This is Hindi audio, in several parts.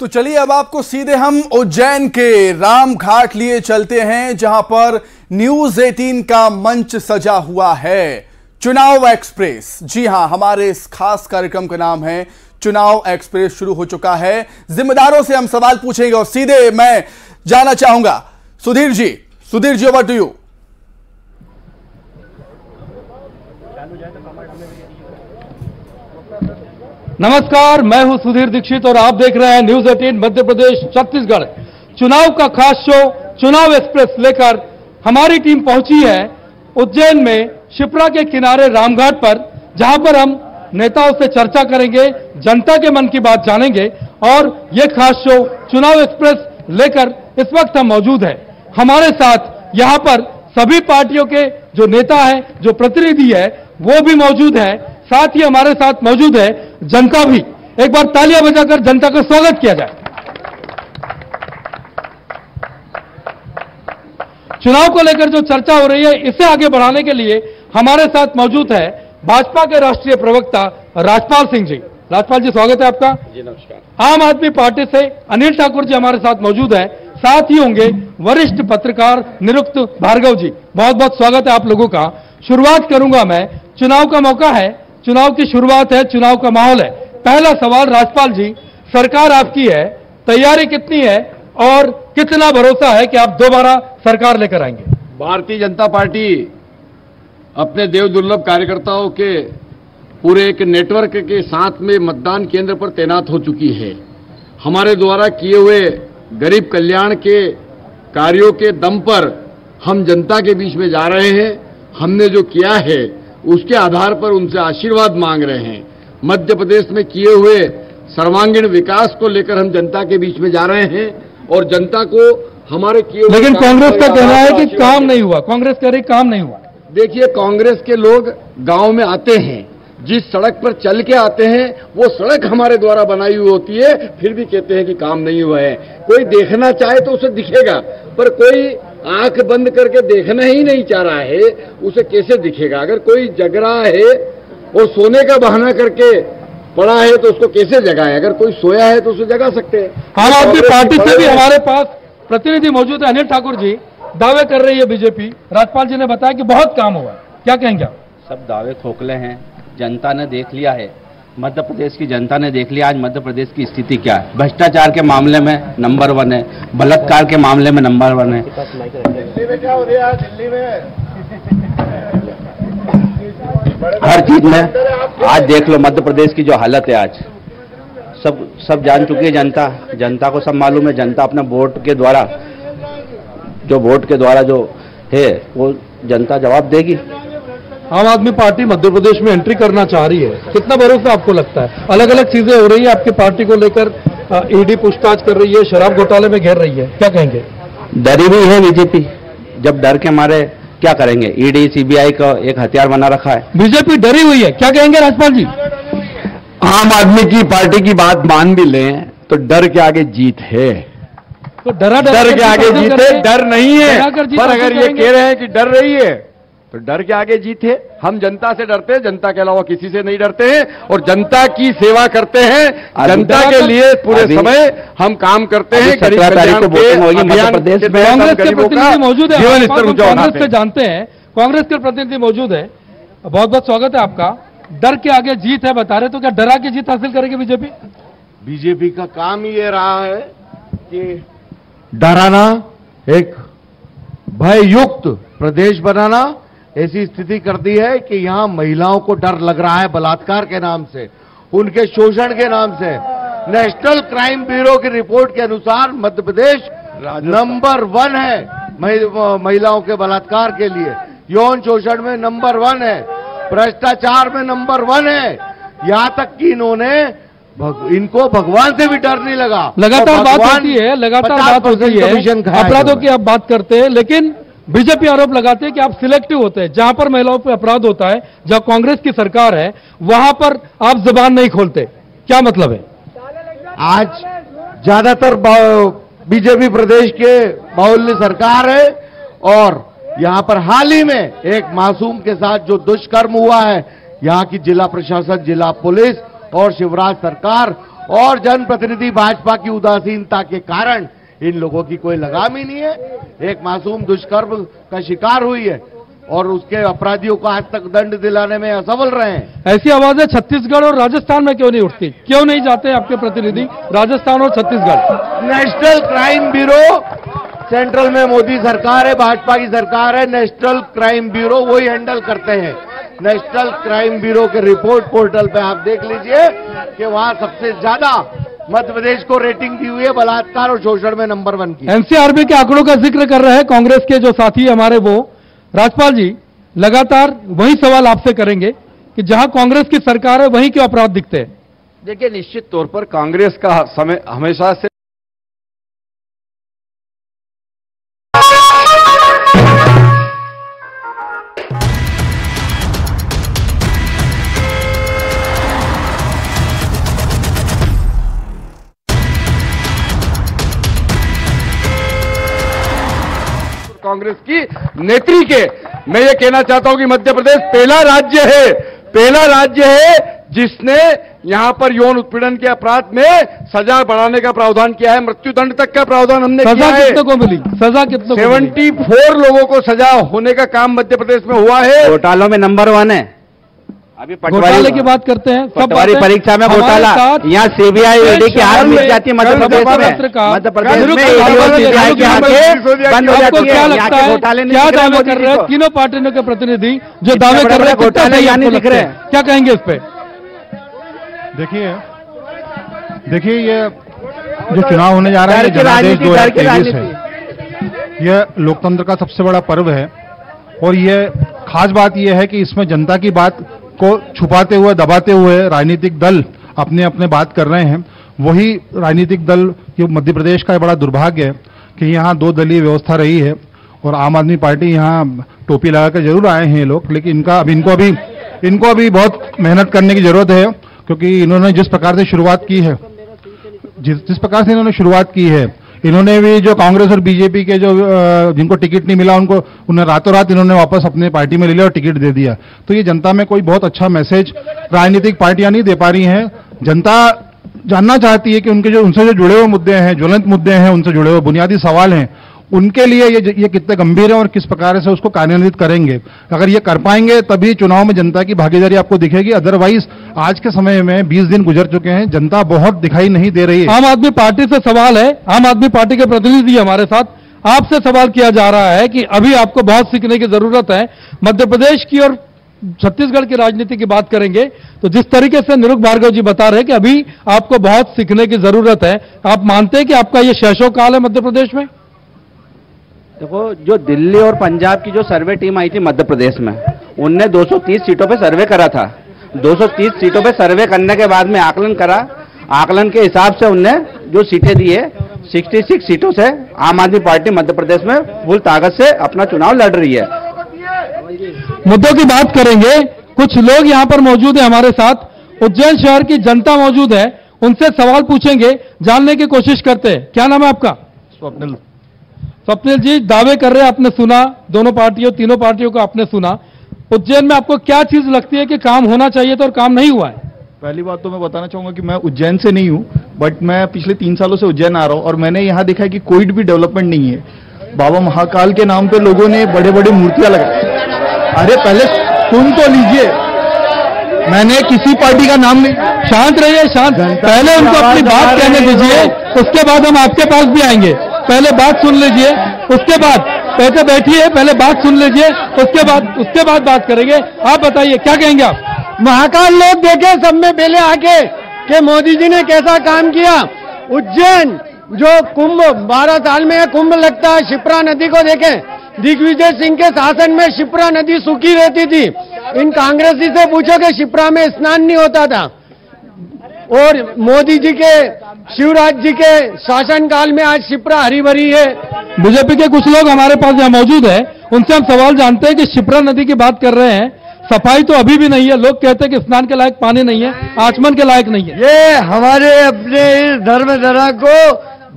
तो चलिए अब आपको सीधे हम उज्जैन के राम घाट लिए चलते हैं, जहाँ पर न्यूज़ 18 का मंच सजा हुआ है। चुनाव एक्सप्रेस। जी हाँ, हमारे इस खास कार्यक्रम का नाम है चुनाव एक्सप्रेस, शुरू हो चुका है। जिम्मेदारों से हम सवाल पूछेंगे और सीधे मैं जाना चाहूँगा। Sudhir ji Sudhir ji over to you नमस्कार, मैं हूँ सुधीर दीक्षित और आप देख रहे हैं न्यूज़ 18 मध्य प्रदेश, छत्तीसगढ़। चुनाव का खास शो, चुनाव एक्सप्रेस लेकर हमारी टीम पहुँची है उज्जैन में शिप्रा के किनारे रामघाट पर, जहाँ पर हम नेताओं से चर्चा करेंगे, जनता के मन की बात जानेंगे और ये खास शो, चुनाव एक्सप्रेस लेकर इस वक्त हम मौजूद हैं। हमारे साथ यहाँ पर सभी पार्टियों के जो नेता हैं, जो प्रतिनिधि है, वो भी मौजूद है। साथ ही हमारे साथ मौजूद है जनता भी। एक बार तालियाँ बजाकर जनता का स्वागत किया जाए। चुनाव को लेकर जो चर्चा हो रही है इसे आगे बढ़ाने के लिए हमारे साथ मौजूद है भाजपा के राष्ट्रीय प्रवक्ता राजपाल सिंह जी। राजपाल जी स्वागत है आपका। जी नमस्कार। आम आदमी पार्टी से अनिल ठाकुर जी हमारे साथ मौजूद है। साथ ही होंगे वरिष्ठ पत्रकार निरुक्त भार्गव जी। बहुत बहुत स्वागत है आप लोगों का। शुरुआत करूँगा मैं। चुनाव का मौका है। चुनाव की शुरुआत है, चुनाव का माहौल है। पहला सवाल, राजपाल जी, सरकार आपकी है, तैयारी कितनी है और कितना भरोसा है कि आप दोबारा सरकार लेकर आएँगे? भारतीय जनता पार्टी अपने देव दुर्लभ कार्यकर्ताओं के पूरे एक नेटवर्क के साथ में मतदान केंद्र पर तैनात हो चुकी है। हमारे द्वारा किए हुए गरीब कल्याण के कार्यों के दम पर हम जनता के बीच में जा रहे हैं। हमने जो किया है उसके आधार पर उनसे आशीर्वाद मांग रहे हैं। मध्य प्रदेश में किए हुए सर्वांगीण विकास को लेकर हम जनता के बीच में जा रहे हैं और जनता को हमारे किए लेकिन कांग्रेस का कहना है कि काम नहीं हुआ। कांग्रेस कह रही काम नहीं हुआ। देखिए कांग्रेस के लोग गाँव में आते हैं। जिस सड़क पर चल के आते हैं वो सड़क हमारे द्वारा बनाई हुई होती है फिर भी कहते हैं कि काम नहीं हुआ है। कोई देखना चाहे तो उसे दिखेगा पर कोई आँख बंद करके देखना ही नहीं चाह रहा है उसे कैसे दिखेगा? अगर कोई जग रहा है और सोने का बहाना करके पड़ा है तो उसको कैसे जगाए? अगर कोई सोया है तो उसे जगा सकते हैं। आम आदमी पार्टी से भी हमारे पास प्रतिनिधि मौजूद है अनिल ठाकुर जी। दावे कर रही है बीजेपी। राजपाल जी ने बताया कि बहुत काम हुआ है। क्या कहेंगे आप? सब दावे खोखले हैं। जनता ने देख लिया है। मध्य प्रदेश की जनता ने देख लिया, आज मध्य प्रदेश की स्थिति क्या है? भ्रष्टाचार के मामले में नंबर वन है, बलात्कार के मामले में नंबर वन है। हर चीज़ में, आज देख लो मध्य प्रदेश की जो हालत है आज। सब सब जान चुकी है जनता जनता को सब मालूम है, जनता अपने वोट के द्वारा, जो वोट के द्वारा जो है, वो जनता जवाब देगी। आम आदमी पार्टी मध्य प्रदेश में एंट्री करना चाह रही है। कितना भरोसा आपको लगता है? अलग अलग चीज़ें हो रही है आपकी पार्टी को लेकर। ईडी पूछताछ कर रही है शराब घोटाले में घेर रही है। क्या कहेंगे? डरी हुई है बीजेपी जब डर के मारे क्या करेंगे? ईडी सीबीआई का एक हथियार बना रखा है। बीजेपी डरी हुई है। क्या कहेंगे राजपाल जी? आम आदमी की पार्टी की बात मान भी लें तो डर के आगे जीत है। तो डरा डर के आगे जीत है डर नहीं है। पर अगर ये कह रहे हैं कि डर रही है तो डर के आगे जीत। है हम जनता से डरते हैं जनता के अलावा किसी से नहीं डरते हैं और जनता की सेवा करते हैं। जनता के लिए पूरे समय हम काम करते हैं गरीब कल्याण के वोटिंग होगी मध्य अभियान प्रदेश में। कांग्रेस के प्रतिनिधि मौजूद है। जीवन स्तर ऊँचा कांग्रेस से जानते हैं कांग्रेस के प्रतिनिधि मौजूद है। बहुत बहुत स्वागत है आपका। डर के आगे जीत है बता रहे तो क्या डरा के जीत हासिल करेगी बीजेपी? बीजेपी का काम ये रहा है कि डराना एक भययुक्त प्रदेश बनाना ऐसी स्थिति कर दी है कि यहाँ महिलाओं को डर लग रहा है बलात्कार के नाम से उनके शोषण के नाम से। नेशनल क्राइम ब्यूरो की रिपोर्ट के अनुसार मध्य प्रदेश नंबर वन है महिलाओं के बलात्कार के लिए। यौन शोषण में नंबर वन है भ्रष्टाचार में नंबर वन है। यहाँ तक कि इन्होंने भग, इनको भगवान से भी डर नहीं लगा। लगातार और बात होती है लगातार बात होती है। अपराधों की आप बात करते हैं लेकिन बीजेपी आरोप लगाते हैं कि आप सिलेक्टिव होते हैं। जहाँ पर महिलाओं पर अपराध होता है, जहाँ कांग्रेस की सरकार है, वहाँ पर आप जबान नहीं खोलते। क्या मतलब है? आज ज़्यादातर बीजेपी प्रदेश के बाहुल्य सरकार है और यहाँ पर हाल ही में एक मासूम के साथ जो दुष्कर्म हुआ है, यहाँ की जिला प्रशासन, जिला पुलिस और शिवराज सरकार और जनप्रतिनिधि भाजपा की उदासीनता के कारण इन लोगों की कोई लगाम ही नहीं है। एक मासूम दुष्कर्म का शिकार हुई है और उसके अपराधियों को आज तक दंड दिलाने में असफल रहे हैं। ऐसी आवाज़ें छत्तीसगढ़ और राजस्थान में क्यों नहीं उठती? क्यों नहीं जाते आपके प्रतिनिधि? राजस्थान और Chhattisgarh. National crime bureau central में मोदी सरकार है भाजपा की सरकार है नेशनल क्राइम ब्यूरो वही हैंडल करते हैं। नेशनल क्राइम ब्यूरो के रिपोर्ट पोर्टल पे आप देख लीजिए कि वहाँ सबसे ज़्यादा मध्य प्रदेश को रेटिंग दी हुई है बलात्कार और शोषण में नंबर वन की। एनसीआरबी के आंकड़ों का ज़िक्र कर रहे हैं कांग्रेस के जो साथी हमारे वो। राजपाल जी लगातार वही सवाल आपसे करेंगे कि जहाँ कांग्रेस की सरकार है वहीं क्यों अपराध दिखते हैं? देखिए निश्चित तौर पर कांग्रेस का समय हमेशा से कांग्रेस की नेत्री के। मैं ये कहना चाहता हूँ कि मध्य प्रदेश पहला राज्य है पहला राज्य है जिसने यहाँ पर यौन उत्पीड़न के अपराध में सजा बढ़ाने का प्रावधान किया है मृत्युदंड तक का प्रावधान हमने किया सजा है। कितने को मिली? सजा कितने सेवेंटी फोर लोगों को सजा होने का काम मध्य प्रदेश में हुआ है। घोटालों में नंबर वन है। अभी घोटाले की बात करते हैं सब पटवारी परीक्षा में घोटाला। यहाँ सीबीआई ईडी की हार मिल जाती है मध्य प्रदेश में। मध्य प्रदेश में सीबीआई की आँखें बंद हो जाती क्या है। यहाँ लगता के है? घोटाले क्या दावे कर रहे हैं? तीनों पार्टियों के प्रतिनिधि जो दावे कर रहे हैं घोटाले सही यहाँ नहीं आपको दिख रहे है? क्या कहेंगे इस पे? देखिए देखिए ये जो चुनाव होने जा रहा है जनादेश राजनीति डर की 2023 राजनीति। है यह लोकतंत्र का सबसे बड़ा पर्व है। और ये खास बात यह है कि इसमें जनता की बात को छुपाते हुए, दबाते हुए राजनीतिक दल अपने अपने बात कर रहे हैं। वही राजनीतिक दल मध्य प्रदेश का बड़ा दुर्भाग्य है कि यहाँ दो दलीय व्यवस्था रही है और आम आदमी पार्टी यहाँ टोपी लगाकर ज़रूर आए हैं ये लोग, लेकिन इनका अब इनको अभी इनको अभी बहुत मेहनत करने की ज़रूरत है, क्योंकि इन्होंने जिस प्रकार से शुरुआत की है, जिस जिस प्रकार से इन्होंने शुरुआत की है इन्होंने भी जो कांग्रेस और बीजेपी के जो जिनको टिकट नहीं मिला, उनको उन्हें रातों रात इन्होंने वापस अपने पार्टी में ले लिया और टिकट दे दिया। तो ये जनता में कोई बहुत अच्छा मैसेज राजनीतिक पार्टियाँ नहीं दे पा रही हैं। जनता जानना चाहती है कि उनके जो, उनसे जो जुड़े हुए मुद्दे हैं, ज्वलंत मुद्दे हैं, उनसे जुड़े हुए बुनियादी सवाल हैं उनके लिए ये ये कितने गंभीर है और किस प्रकार से उसको कार्यान्वित करेंगे? अगर ये कर पाएँगे, तभी चुनाव में जनता की भागीदारी आपको दिखेगी। अदरवाइज़ आज के समय में 20 दिन गुजर चुके हैं, जनता बहुत दिखाई नहीं दे रही है। आम आदमी पार्टी से सवाल है। आम आदमी पार्टी के प्रतिनिधि हमारे साथ आपसे सवाल किया जा रहा है कि अभी आपको बहुत सीखने की ज़रूरत है। मध्य प्रदेश की और छत्तीसगढ़ की राजनीति की बात करेंगे तो जिस तरीके से निरुक्त भार्गव जी बता रहे कि अभी आपको बहुत सीखने की ज़रूरत है, आप मानते हैं कि आपका ये शैशव काल है मध्य प्रदेश में? देखो जो दिल्ली और पंजाब की जो सर्वे टीम आई थी मध्य प्रदेश में उनने 230 सीटों पे सर्वे करा था। 230 सीटों पे सर्वे करने के बाद में आकलन करा। आकलन के हिसाब से उनने जो सीटें दी है 66 सीटों से आम आदमी पार्टी मध्य प्रदेश में फुल ताकत से अपना चुनाव लड़ रही है। मुद्दों की बात करेंगे कुछ लोग यहाँ पर मौजूद है हमारे साथ। उज्जैन शहर की जनता मौजूद है उनसे सवाल पूछेंगे जानने की कोशिश करते हैं। क्या नाम है आपका? स्वप्निल। स्वप्निल जी दावे कर रहे हैं आपने सुना दोनों पार्टियों तीनों पार्टियों को आपने सुना। उज्जैन में आपको क्या चीज़ लगती है कि काम होना चाहिए था और काम नहीं हुआ है? पहली बात तो मैं बताना चाहूँगा कि मैं उज्जैन से नहीं हूँ बट मैं पिछले तीन सालों से उज्जैन आ रहा हूँ और मैंने यहाँ देखा है कि कोई भी डेवलपमेंट नहीं है। बाबा महाकाल के नाम पे लोगों ने बड़े बड़े मूर्तियाँ लगाई। अरे पहले सुन तो लीजिए। मैंने किसी पार्टी का नाम नहीं शांत रहिए शांत। पहले उनको अपनी बात कहने दीजिए उसके बाद हम आपके पास भी आएँगे। पहले बात सुन लीजिए, उसके बाद पैसे बैठिए, पहले बात सुन लीजिए, उसके बाद उसके बाद बात करेंगे। आप बताइए, क्या कहेंगे आप? महाकाल लोग देखे, सब में पहले आके, कि मोदी जी ने कैसा काम किया? उज्जैन, जो कुंभ, बारह साल में कुंभ लगता है शिप्रा नदी को देखें। दिग्विजय सिंह के शासन में शिप्रा नदी सूखी रहती थी। इन कांग्रेसी से पूछो कि शिप्रा में स्नान नहीं होता था। और मोदी जी के शिवराज जी के शासनकाल में आज शिप्रा हरी भरी है। बीजेपी के कुछ लोग हमारे पास यहाँ मौजूद है उनसे हम सवाल जानते हैं कि शिप्रा नदी की बात कर रहे हैं। सफ़ाई तो अभी भी नहीं है लोग कहते हैं कि स्नान के लायक पानी नहीं है आचमन के लायक नहीं है। ये हमारे अपने इस धर्म धरा को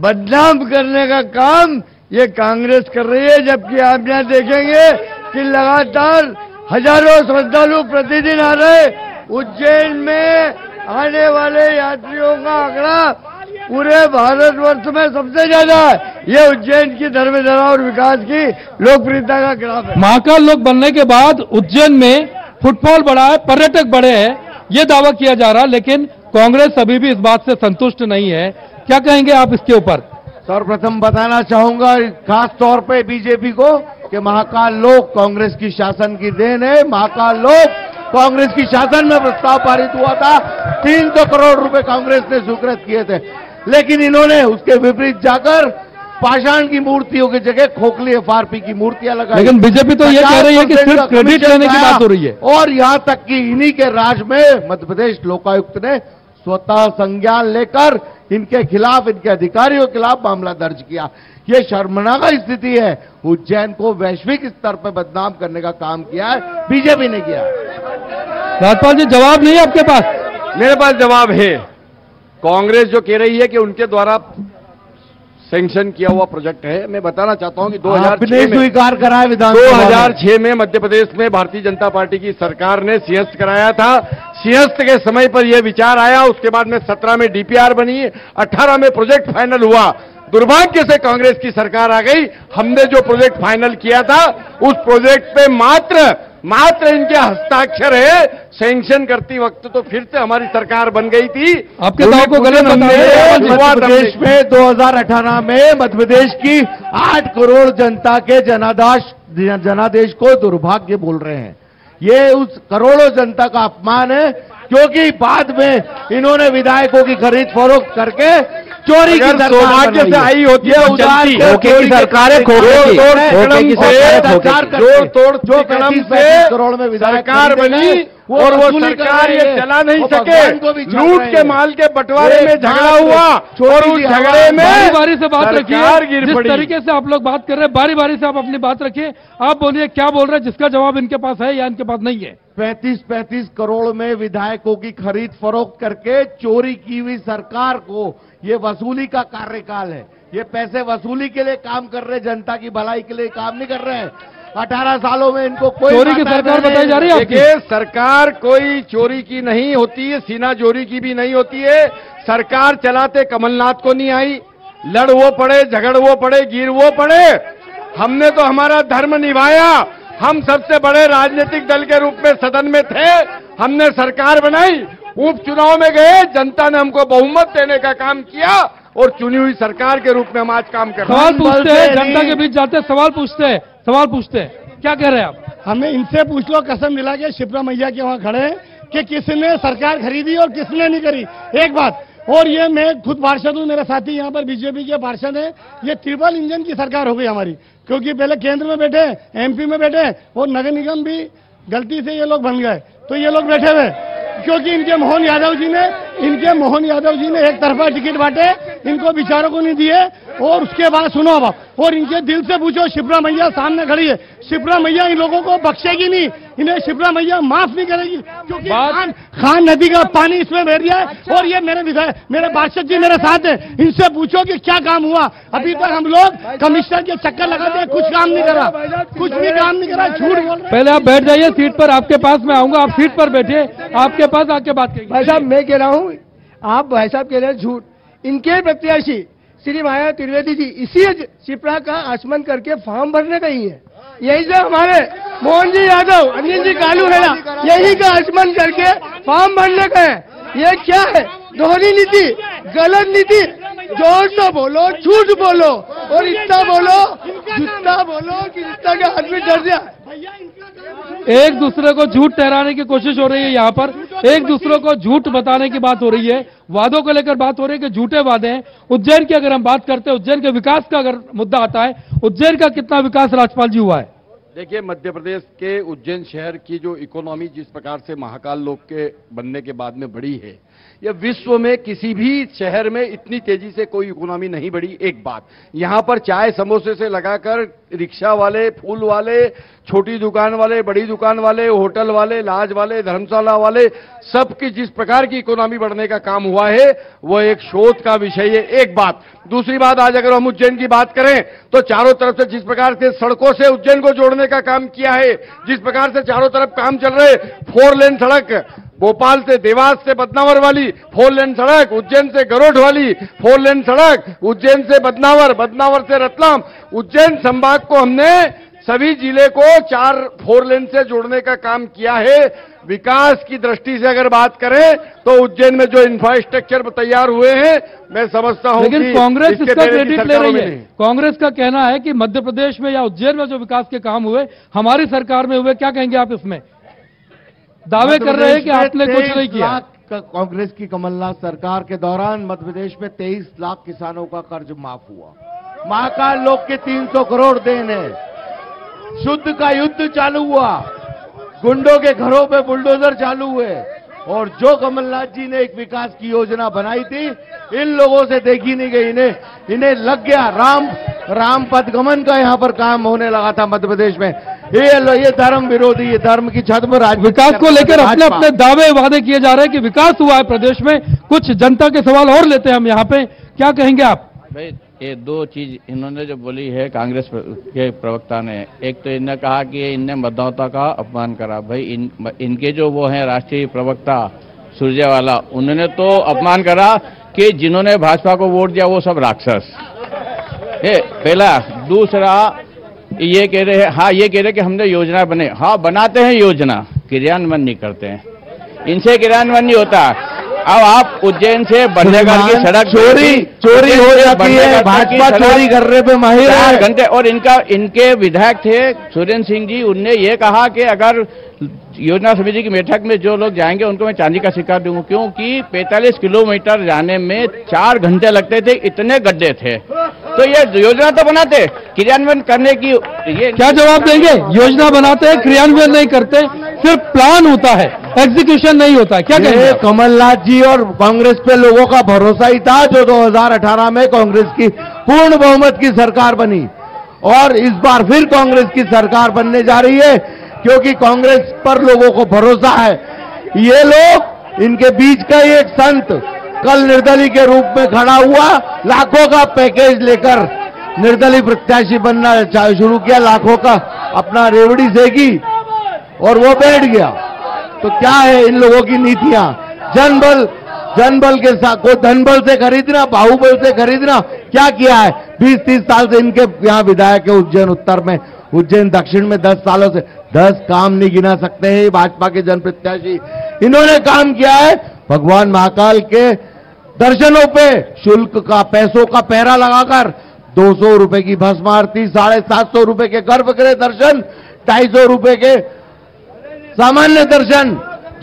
बदनाम करने का काम ये कांग्रेस कर रही है जबकि आप यहाँ देखेंगे कि लगातार हज़ारों श्रद्धालु प्रतिदिन आ रहे उज्जैन में आने वाले यात्रियों का आंकड़ा पूरे भारतवर्ष में सबसे ज़्यादा है। ये उज्जैन की धर्मधरा और विकास की लोकप्रियता का ग्राफ है। महाकाल लोक बनने के बाद उज्जैन में फुटफॉल बढ़ा है पर्यटक बढ़े हैं ये दावा किया जा रहा है लेकिन कांग्रेस अभी भी इस बात से संतुष्ट नहीं है। क्या कहेंगे आप इसके ऊपर? सर्वप्रथम बताना चाहूँगा खास तौर पे बीजेपी को कि महाकाल लोक कांग्रेस की शासन की देन है। महाकाल लोक कांग्रेस की शासन में प्रस्ताव पारित हुआ था। तीन सौ करोड़ रुपए कांग्रेस ने स्वीकृत किए थे। लेकिन इन्होंने उसके विपरीत जाकर पाषाण की मूर्तियों की जगह खोखली एफआरपी की मूर्तियाँ लगाई। लेकिन बीजेपी तो ये कह रही है कि सिर्फ़ क्रेडिट लेने की बात हो रही है। और यहाँ तक कि इन्हीं के राज में मध्यप्रदेश लोकायुक्त ने स्वतः संज्ञान लेकर इनके खिलाफ इनके अधिकारियों के खिलाफ मामला दर्ज किया। ये शर्मनाक स्थिति है। उज्जैन को वैश्विक स्तर पर बदनाम करने का काम किया है। बीजेपी ने किया राजपाल जी जवाब नहीं आपके पास? मेरे पास जवाब है। कांग्रेस जो कह रही है कि उनके द्वारा सैंक्शन किया हुआ प्रोजेक्ट है। मैं बताना चाहता हूँ कि आपने 2006 में स्वीकार करा विधानसभा में। 2006 में मध्य प्रदेश में भारतीय जनता पार्टी की सरकार ने सिंहस्थ कराया था। सिंहस्थ के समय पर यह विचार आया। उसके बाद में 17 में डीपीआर बनी 18 में प्रोजेक्ट फाइनल हुआ। दुर्भाग्य से कांग्रेस की सरकार आ गई। हमने जो प्रोजेक्ट फाइनल किया था उस प्रोजेक्ट पे मात्र मात्र इनके हस्ताक्षर है। सैंक्शन करती वक्त तो फिर से हमारी सरकार बन गई थी। आपके दाव को गलत। युवा प्रदेश में 2018 में मध्य प्रदेश की 8 करोड़ जनता के जनादेश जनादेश को दुर्भाग्य बोल रहे हैं। ये उस करोड़ों जनता का अपमान है क्योंकि बाद में इन्होंने विधायकों की खरीद फरोख्त करके चोरी की सौभाग्य से आई होती तो। के सरकार है, पैसे खोखे की। सरकार खोखे सरकार की। करके जोड़ तोड़ जो कलम से करोड़ में सरकार बनी और वो सरकार ये चला नहीं सके। लूट के माल के बंटवारे में झगड़ा हुआ छोटी और उस झगड़े में बारी बारी से बात रखिए। जिस तरीके से आप लोग बात कर रहे हैं बारी बारी से आप अपनी बात रखिए। आप बोलिए क्या बोल रहे हैं? जिसका जवाब इनके पास है या इनके पास नहीं है। पैंतीस पैंतीस करोड़ में विधायकों की खरीद फरोख्त करके चोरी की हुई सरकार को ये वसूली का कार्यकाल है। ये पैसे वसूली के लिए काम कर रहे जनता की भलाई के लिए काम नहीं कर रहे हैं। अठारह सालों में इनको कोई चोरी की सरकार बताई जा रही है देखिए सरकार कोई चोरी की नहीं होती है सीना चोरी की भी नहीं होती है। सरकार चलाते कमलनाथ को नहीं आई। लड़ वो पड़े झगड़ वो पड़े गिर वो पड़े। हमने तो हमारा धर्म निभाया। हम सबसे बड़े राजनीतिक दल के रूप में सदन में थे हमने सरकार बनाई उपचुनाव में गए जनता ने हमको बहुमत देने का काम किया और चुनी हुई सरकार के रूप में हम आज काम कर सवाल पूछते हैं जनता के बीच जाते हैं सवाल पूछते हैं सवाल पूछते हैं। क्या कह रहे हैं आप? हमें इनसे पूछ लो कसम मिला के शिप्रा मैया के वहाँ खड़े हैं कि किसने सरकार खरीदी और किसने नहीं करी। एक बात और ये मैं खुद पार्षद हूँ मेरे साथी यहाँ पर बीजेपी के पार्षद हैं ये ट्रिपल इंजन की सरकार हो गई हमारी। क्योंकि पहले केंद्र में बैठे एमपी में बैठे और नगर निगम भी गलती से ये लोग बन गए। तो ये लोग बैठे हुए क्योंकि इनके मोहन यादव जी ने इनके मोहन यादव जी ने एक तरफा टिकट बांटे इनको बिचारों को नहीं दिए और उसके बाद सुनो अब और इनके दिल से पूछो शिप्रा मैया सामने खड़ी है। शिप्रा मैया इन लोगों को बख्शेगी नहीं इन्हें शिप्रा मैया माफ़ नहीं करेगी क्योंकि बात- खान खान नदी का पानी इसमें बह रहा है और ये मेरे विधायक मेरे पार्षद जी मेरे साथ हैं इनसे पूछो कि क्या काम हुआ। अभी तक हम लोग कमिश्नर के चक्कर लगाते हैं कुछ काम नहीं करा कुछ भी काम नहीं करा झूठ बोल पहले आप बैठ जाइए सीट पर आपके पास मैं आऊँगा आप सीट पर बैठिए आपके पास आके बात करेंगे भाई साहब मैं कह रहा हूँ आप भाई साहब कह रहे हैं झूठ। इनके प्रत्याशी श्री माया त्रिवेदी जी इसी शिप्रा का आचमन करके फॉर्म भरने गई है। यही से हमारे मोहन जी यादव, अनिल जी कालू है यही का आचमन करके फॉर्म भरने गए ये क्या है? दोहरी नीति, गलत नीति, ज़ोर से बोलो, झूठ बोलो और इतना बोलो, जितना बोलो कि जितना के आदमी डर जाए। एक दूसरे को झूठ ठहराने की कोशिश हो रही है यहाँ पर। एक दूसरे को झूठ बताने की बात हो रही है। वादों को लेकर बात हो रही है कि झूठे वादे हैं। उज्जैन की अगर हम बात करते हैं, उज्जैन के विकास का अगर मुद्दा आता है, उज्जैन का कितना विकास राजपाल जी हुआ है? देखिए, मध्य प्रदेश के उज्जैन शहर की जो इकोनॉमी जिस प्रकार से महाकाल लोक के बनने के बाद में बढ़ी है यह विश्व में किसी भी शहर में इतनी तेज़ी से कोई इकोनॉमी नहीं बढ़ी, एक बात। यहाँ पर चाय समोसे से लगाकर रिक्शा वाले, फूल वाले, छोटी दुकान वाले, बड़ी दुकान वाले, होटल वाले, लाज वाले, धर्मशाला वाले, सबकी जिस प्रकार की इकोनॉमी बढ़ने का काम हुआ है वह एक शोध का विषय है, एक बात। दूसरी बात, आज अगर हम उज्जैन की बात करें तो चारों तरफ़ से जिस प्रकार से सड़कों से उज्जैन को जोड़ने का काम किया है, जिस प्रकार से चारों तरफ़ काम चल रहे, फोर लेन सड़क भोपाल से देवास से बदनावर वाली फोर लेन सड़क उज्जैन से गरोठ वाली फोर लेन सड़क उज्जैन से बदनावर बदनावर से रतलाम उज्जैन संभाग को हमने सभी ज़िले को चार फोर लेन से जोड़ने का काम किया है। विकास की दृष्टि से अगर बात करें तो उज्जैन में जो इंफ्रास्ट्रक्चर तैयार हुए हैं मैं समझता हूँ लेकिन कांग्रेस इसका क्रेडिट ले रही है। कांग्रेस का कहना है कि मध्य प्रदेश में या उज्जैन में जो विकास के काम हुए हमारी सरकार में हुए क्या कहेंगे आप इसमें? दावे कर रहे हैं कि आपने कुछ नहीं किया। कांग्रेस की कमलनाथ सरकार के दौरान मध्यप्रदेश में 23 लाख किसानों का कर्ज माफ़ हुआ। महाकाल लोग के 300 करोड़ देने शुद्ध का युद्ध चालू हुआ। गुंडों के घरों पे बुलडोजर चालू हुए। और जो कमलनाथ जी ने एक विकास की योजना बनाई थी इन लोगों से देखी नहीं गई इन्हें इन्हें लग गया राम राम पदगमन का यहाँ पर काम होने लगा था मध्य प्रदेश में। ये लो ये धर्म विरोधी ये धर्म की छत पर राज विकास को लेकर अपने अपने दावे वादे किए जा रहे हैं कि विकास हुआ है प्रदेश में। कुछ जनता के सवाल और लेते हैं हम यहाँ पे। क्या कहेंगे आप? भाई ये दो चीज़ इन्होंने जो बोली है कांग्रेस के प्रवक्ता ने। एक तो इन्होंने कहा कि इनने मतदाता का अपमान करा। भाई, इन, इनके जो वो हैं राष्ट्रीय प्रवक्ता सुरजेवाला, उन्होंने तो अपमान करा कि जिन्होंने भाजपा को वोट दिया वो सब राक्षस। ये पहला। दूसरा, ये कह रहे हैं हाँ ये कह रहे कि हमने योजना बने। हाँ बनाते हैं योजना। क्रियान्वयन नहीं करते हैं। इनसे क्रियान्वयन नहीं होता। अब आप उज्जैन से बंदेगढ़ की सड़क चोरी चोरी हो जाती है भाजपा चोरी करने पे माहिर है। घंटे और इनका इनके विधायक थे सुरेंद्र सिंह जी उनने ये कहा कि अगर योजना समिति की बैठक में जो लोग जाएँगे उनको मैं चांदी का सिक्का दूँगा क्योंकि 45 किलोमीटर जाने में चार घंटे लगते थे इतने गड्ढे थे। तो ये योजना तो बनाते क्रियान्वयन करने की ये क्या जवाब देंगे? योजना बनाते हैं क्रियान्वयन नहीं करते सिर्फ़ प्लान होता है एग्जीक्यूशन नहीं होता है। क्या कहेंगे कमलनाथ जी और कांग्रेस पे लोगों का भरोसा ही था जो 2018 में कांग्रेस की पूर्ण बहुमत की सरकार बनी। और इस बार फिर कांग्रेस की सरकार बनने जा रही है। क्योंकि कांग्रेस पर लोगों को भरोसा है। ये लोग, इनके बीच का ही एक संत कल निर्दलीय के रूप में खड़ा हुआ, लाखों का पैकेज लेकर निर्दलीय प्रत्याशी बनना शुरू किया, लाखों का अपना रेवड़ी सेगी और वो बैठ गया। तो क्या है इन लोगों की नीतियाँ? जनबल जनबल के साथ, को धनबल से खरीदना, बाहुबल से खरीदना, क्या किया है? 20-30 साल से इनके यहाँ विधायक है, उज्जैन उत्तर में। उज्जैन दक्षिण में 10 सालों से 10 काम नहीं गिना सकते हैं भाजपा के जन प्रत्याशी इन्होंने काम किया है भगवान महाकाल के दर्शनों पे, शुल्क का, पैसों का पहरा लगाकर। दो सौ रुपए की भस्म आरती, साढ़े सात सौ रुपए के गर्भगृह दर्शन, ढाई सौ रुपए के सामान्य दर्शन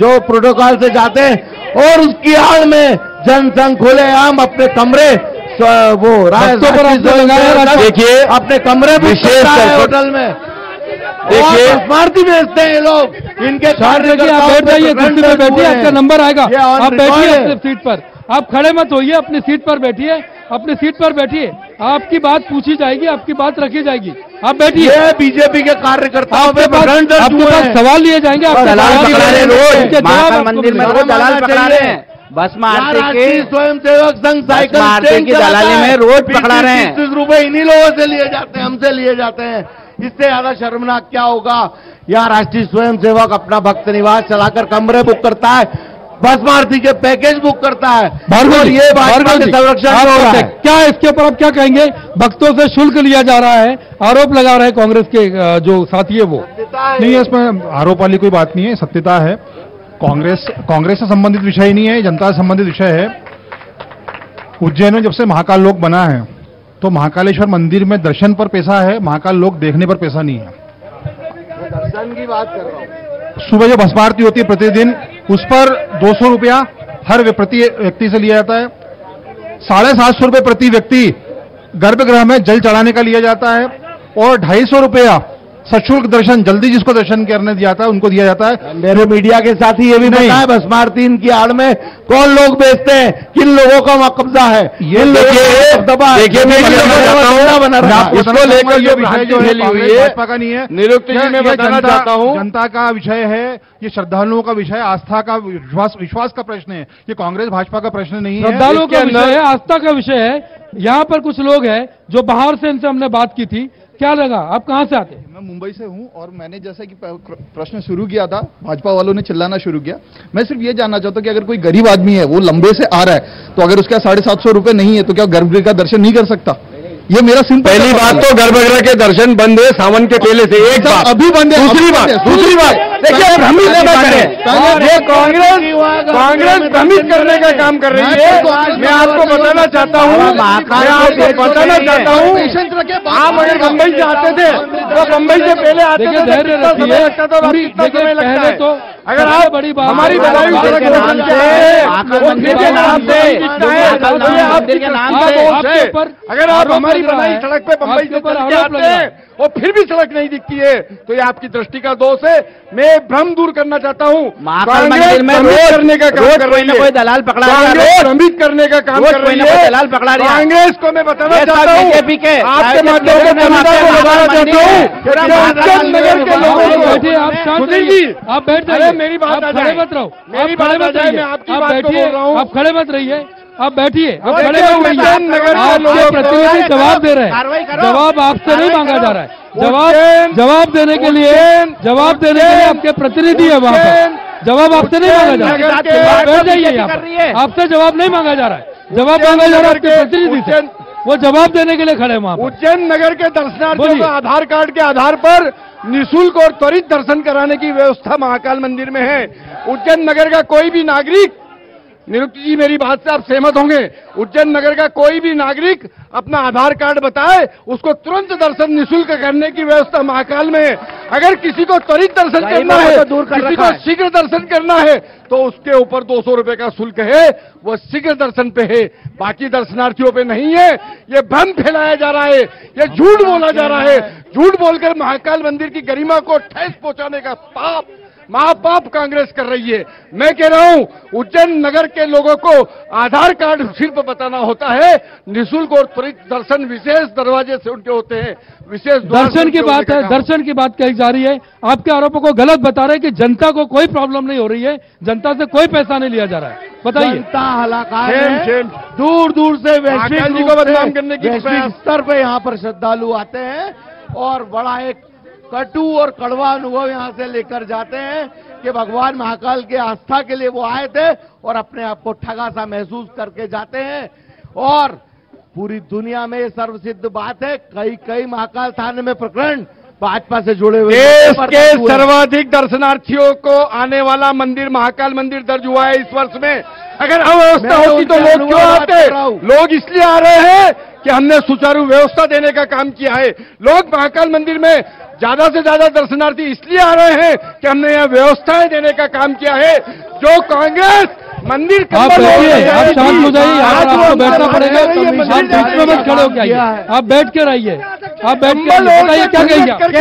जो प्रोटोकॉल से जाते हैं। और उसकी आड़ में जनसंघ खोले आम अपने कमरे वो पर देखिए अपने कमरे पर- होटल में। देखिए- और स्मारती बेचते हैं ये लोग। इनके रहिए आप बैठ जाइए कुर्सी पे दर्ज बैठिए आपका नंबर आएगा। आप बैठिए है। सीट पर। आप खड़े मत होइए अपनी सीट पर बैठिए अपनी सीट पर बैठिए। आपकी बात पूछी जाएगी आपकी बात रखी जाएगी। आप बैठिए। बीजेपी के कार्यकर्ताओं आपके पास। सवाल लिए जाएँगे दलाल मंदिर में दलाल पकड़ा रहे हैं। भस्म आरती के स्वयं सेवक संघ साइकिल मारते स्टैंड की दलाली में रोज पकड़ा रहे हैं। तीस रुपए इन्हीं लोगों से लिए जाते हैं हमसे लिए जाते हैं। इससे ज़्यादा शर्मनाक क्या होगा? यहाँ राष्ट्रीय स्वयं सेवक अपना भक्त निवास चलाकर कमरे बुक करता है बस मारती के पैकेज बुक करता है। और ये संरक्षण हो रहा है। क्या इसके ऊपर आप क्या कहेंगे? भक्तों से शुल्क लिया जा रहा है आरोप लगा रहे हैं कांग्रेस के जो साथी है वो। नहीं है। इसमें आरोप वाली कोई बात नहीं है सत्यता है। कांग्रेस कांग्रेस से संबंधित विषय ही नहीं है जनता से संबंधित विषय है। उज्जैन में जब से महाकाल लोक बना है तो महाकालेश्वर मंदिर में दर्शन पर पैसा है, महाकाल लोक देखने पर पैसा नहीं है। दर्शन की बात कर रहा सुबह जो भस्म आरती होती है प्रतिदिन, उस पर दो सौ रुपया हर प्रति व्यक्ति से लिया जाता है। साढ़े सात सौ रुपये प्रति व्यक्ति गर्भगृह में जल चढ़ाने का लिया जाता है, और ढाई सौ रुपया सशुल्क दर्शन जल्दी जिसको दर्शन करने दिया जाता है उनको दिया जाता है। मेरे मीडिया के साथ ही ये भी नहीं। बताए बस इनकी आड़ में कौन लोग बेचते हैं? किन लोगों का वहाँ कब्जा है? ये का दबा का। इसको लेकर ये विषय जो फैली हुई है, नहीं है। निरुक्त जी मैं बताना जनता- चाहता हूँ। जनता का विषय है ये श्रद्धालुओं का विषय आस्था का विश्वास विश्वास का प्रश्न है ये कांग्रेस भाजपा का प्रश्न नहीं है। श्रद्धालुओं का अंदर- विषय है आस्था का विषय है। यहाँ पर कुछ लोग हैं जो बाहर से इनसे हमने बात की थी क्या लगा? आप कहाँ से आते? हैं मैं मुंबई से हूँ और मैंने जैसा कि प्रश्न शुरू किया था भाजपा वालों ने चिल्लाना शुरू किया। मैं सिर्फ़ ये जानना चाहता हूँ कि अगर कोई गरीब आदमी है वो लंबे से आ रहा है तो अगर उसके साढ़े सात सौ रुपए नहीं है तो क्या गर्भगृह का दर्शन नहीं कर सकता? ये मेरा सिंपल पहली बात तो गर्भगृह के दर्शन बंद है सावन के पहले से एक बात। अभी बंद है दूसरी बात दूसरी बात। देखिए भ्रमित ना करें। ये कांग्रेस कांग्रेस भ्रमित करने का काम कर रही है। मैं आपको बताना चाहता हूँ। मैं आपको बताना चाहता हूँ। आप अगर मुंबई से आते थे तो मुंबई से पहले आते थे समय लगता था और कितना समय लगता है। तो अगर आप बड़ी बात हमारी बधाई सड़क नाम से, फिर के नाम से? मंदिर तो आपकी नाम से, अगर आप हमारी बनाई सड़क पे बंबई से आते है। और फिर भी सड़क नहीं दिखती है। तो ये आपकी दृष्टि का दोष है। मैं भ्रम दूर करना चाहता हूँ। करने का काम कर रही है। कोई दलाल पकड़ा रहा है। भ्रमित करने का काम कर रही है। दलाल पकड़ा रही है। कांग्रेस को मैं बताना चाहता हूँ। बीजेपी के आपके माध्यम से लोगों जनता को के बताना चाहता हूँ मंदिर, पूरा कि महाकाल उज्जैन नगर के लोगों आप को बैठिए आप शांत सुनील जी आप बैठ जाइए। मेरी बात खड़े मत रहो। मेरी बात मैं आपकी बात बोल रहा हूँ। आप खड़े मत रहिए। आप बैठिए आप खड़े आपके प्रतिनिधि जवाब दे रहे हैं जवाब आपसे नहीं मांगा जा रहा है। जवाब जवाब देने के लिए जवाब देने के लिए आपके प्रतिनिधि है वहाँ पर। जवाब आपसे नहीं मांगा जा रहा है। बैठ जाइए यहाँ आपसे जवाब नहीं मांगा जा रहा है। जवाब मांगा जा रहा है आपके प्रतिनिधि से। वो जवाब देने के लिए खड़े हैं वहाँ उज्जैन नगर के दर्शनार्थियों। को आधार कार्ड के आधार पर निशुल्क और त्वरित दर्शन कराने की व्यवस्था महाकाल मंदिर में है। उज्जैन नगर का कोई भी नागरिक निरुक्ति जी मेरी बात से आप सहमत होंगे। उज्जैन नगर का कोई भी नागरिक अपना आधार कार्ड बताए उसको तुरंत दर्शन निशुल्क करने की व्यवस्था महाकाल में है। अगर किसी को त्वरित दर्शन करना है तो दूर कर किसी को शीघ्र दर्शन करना है तो उसके ऊपर दो सौ रुपए का शुल्क है वो शीघ्र दर्शन पे है। बाकी दर्शनार्थियों पे नहीं है। ये भ्रम फैलाया जा रहा है ये झूठ बोला जा रहा है। झूठ बोलकर महाकाल मंदिर की गरिमा को ठेस पहुँचाने का पाप महापाप कांग्रेस कर रही है। मैं कह रहा हूँ उज्जैन नगर के लोगों को आधार कार्ड सिर्फ़ बताना होता है। निशुल्क और त्वरित दर्शन विशेष दरवाजे से उनके होते हैं। विशेष दर्शन की बात है दर्शन की बात कही जा रही है। आपके आरोपों को गलत बता रहे हैं कि जनता को कोई प्रॉब्लम नहीं हो रही है। जनता से कोई पैसा नहीं लिया जा रहा है। बताइए। जनता हलाकान शेम, है। दूर दूर से वैश्विक को बदनाम करने की स्तर पे यहाँ पर श्रद्धालु आते हैं और बड़ा एक कटु और कड़वा अनुभव यहाँ से लेकर जाते हैं कि भगवान महाकाल के आस्था के लिए वो आए थे और अपने आप को ठगा सा महसूस करके जाते हैं। और पूरी दुनिया में सर्वसिद्ध बात है कई कई महाकाल थाने में प्रकरण भाजपा से जुड़े हुए देश के। सर्वाधिक दर्शनार्थियों को आने वाला मंदिर महाकाल मंदिर दर्ज हुआ है इस वर्ष में। अगर अव्यवस्था होती तो लोग क्यों आते। लोग इसलिए आ रहे हैं कि हमने सुचारू व्यवस्था देने का काम किया है। लोग महाकाल मंदिर में ज़्यादा से ज़्यादा दर्शनार्थी इसलिए आ रहे हैं कि हमने यहाँ व्यवस्थाएँ देने का काम किया है। जो कांग्रेस मंदिर आप बैठिए आप शांत हो जाइए आपको बैठना पड़ेगा आ आप बीच में मत खड़े होकर किया है। आप बैठ के रहिए। आप बैठ के बताइए क्या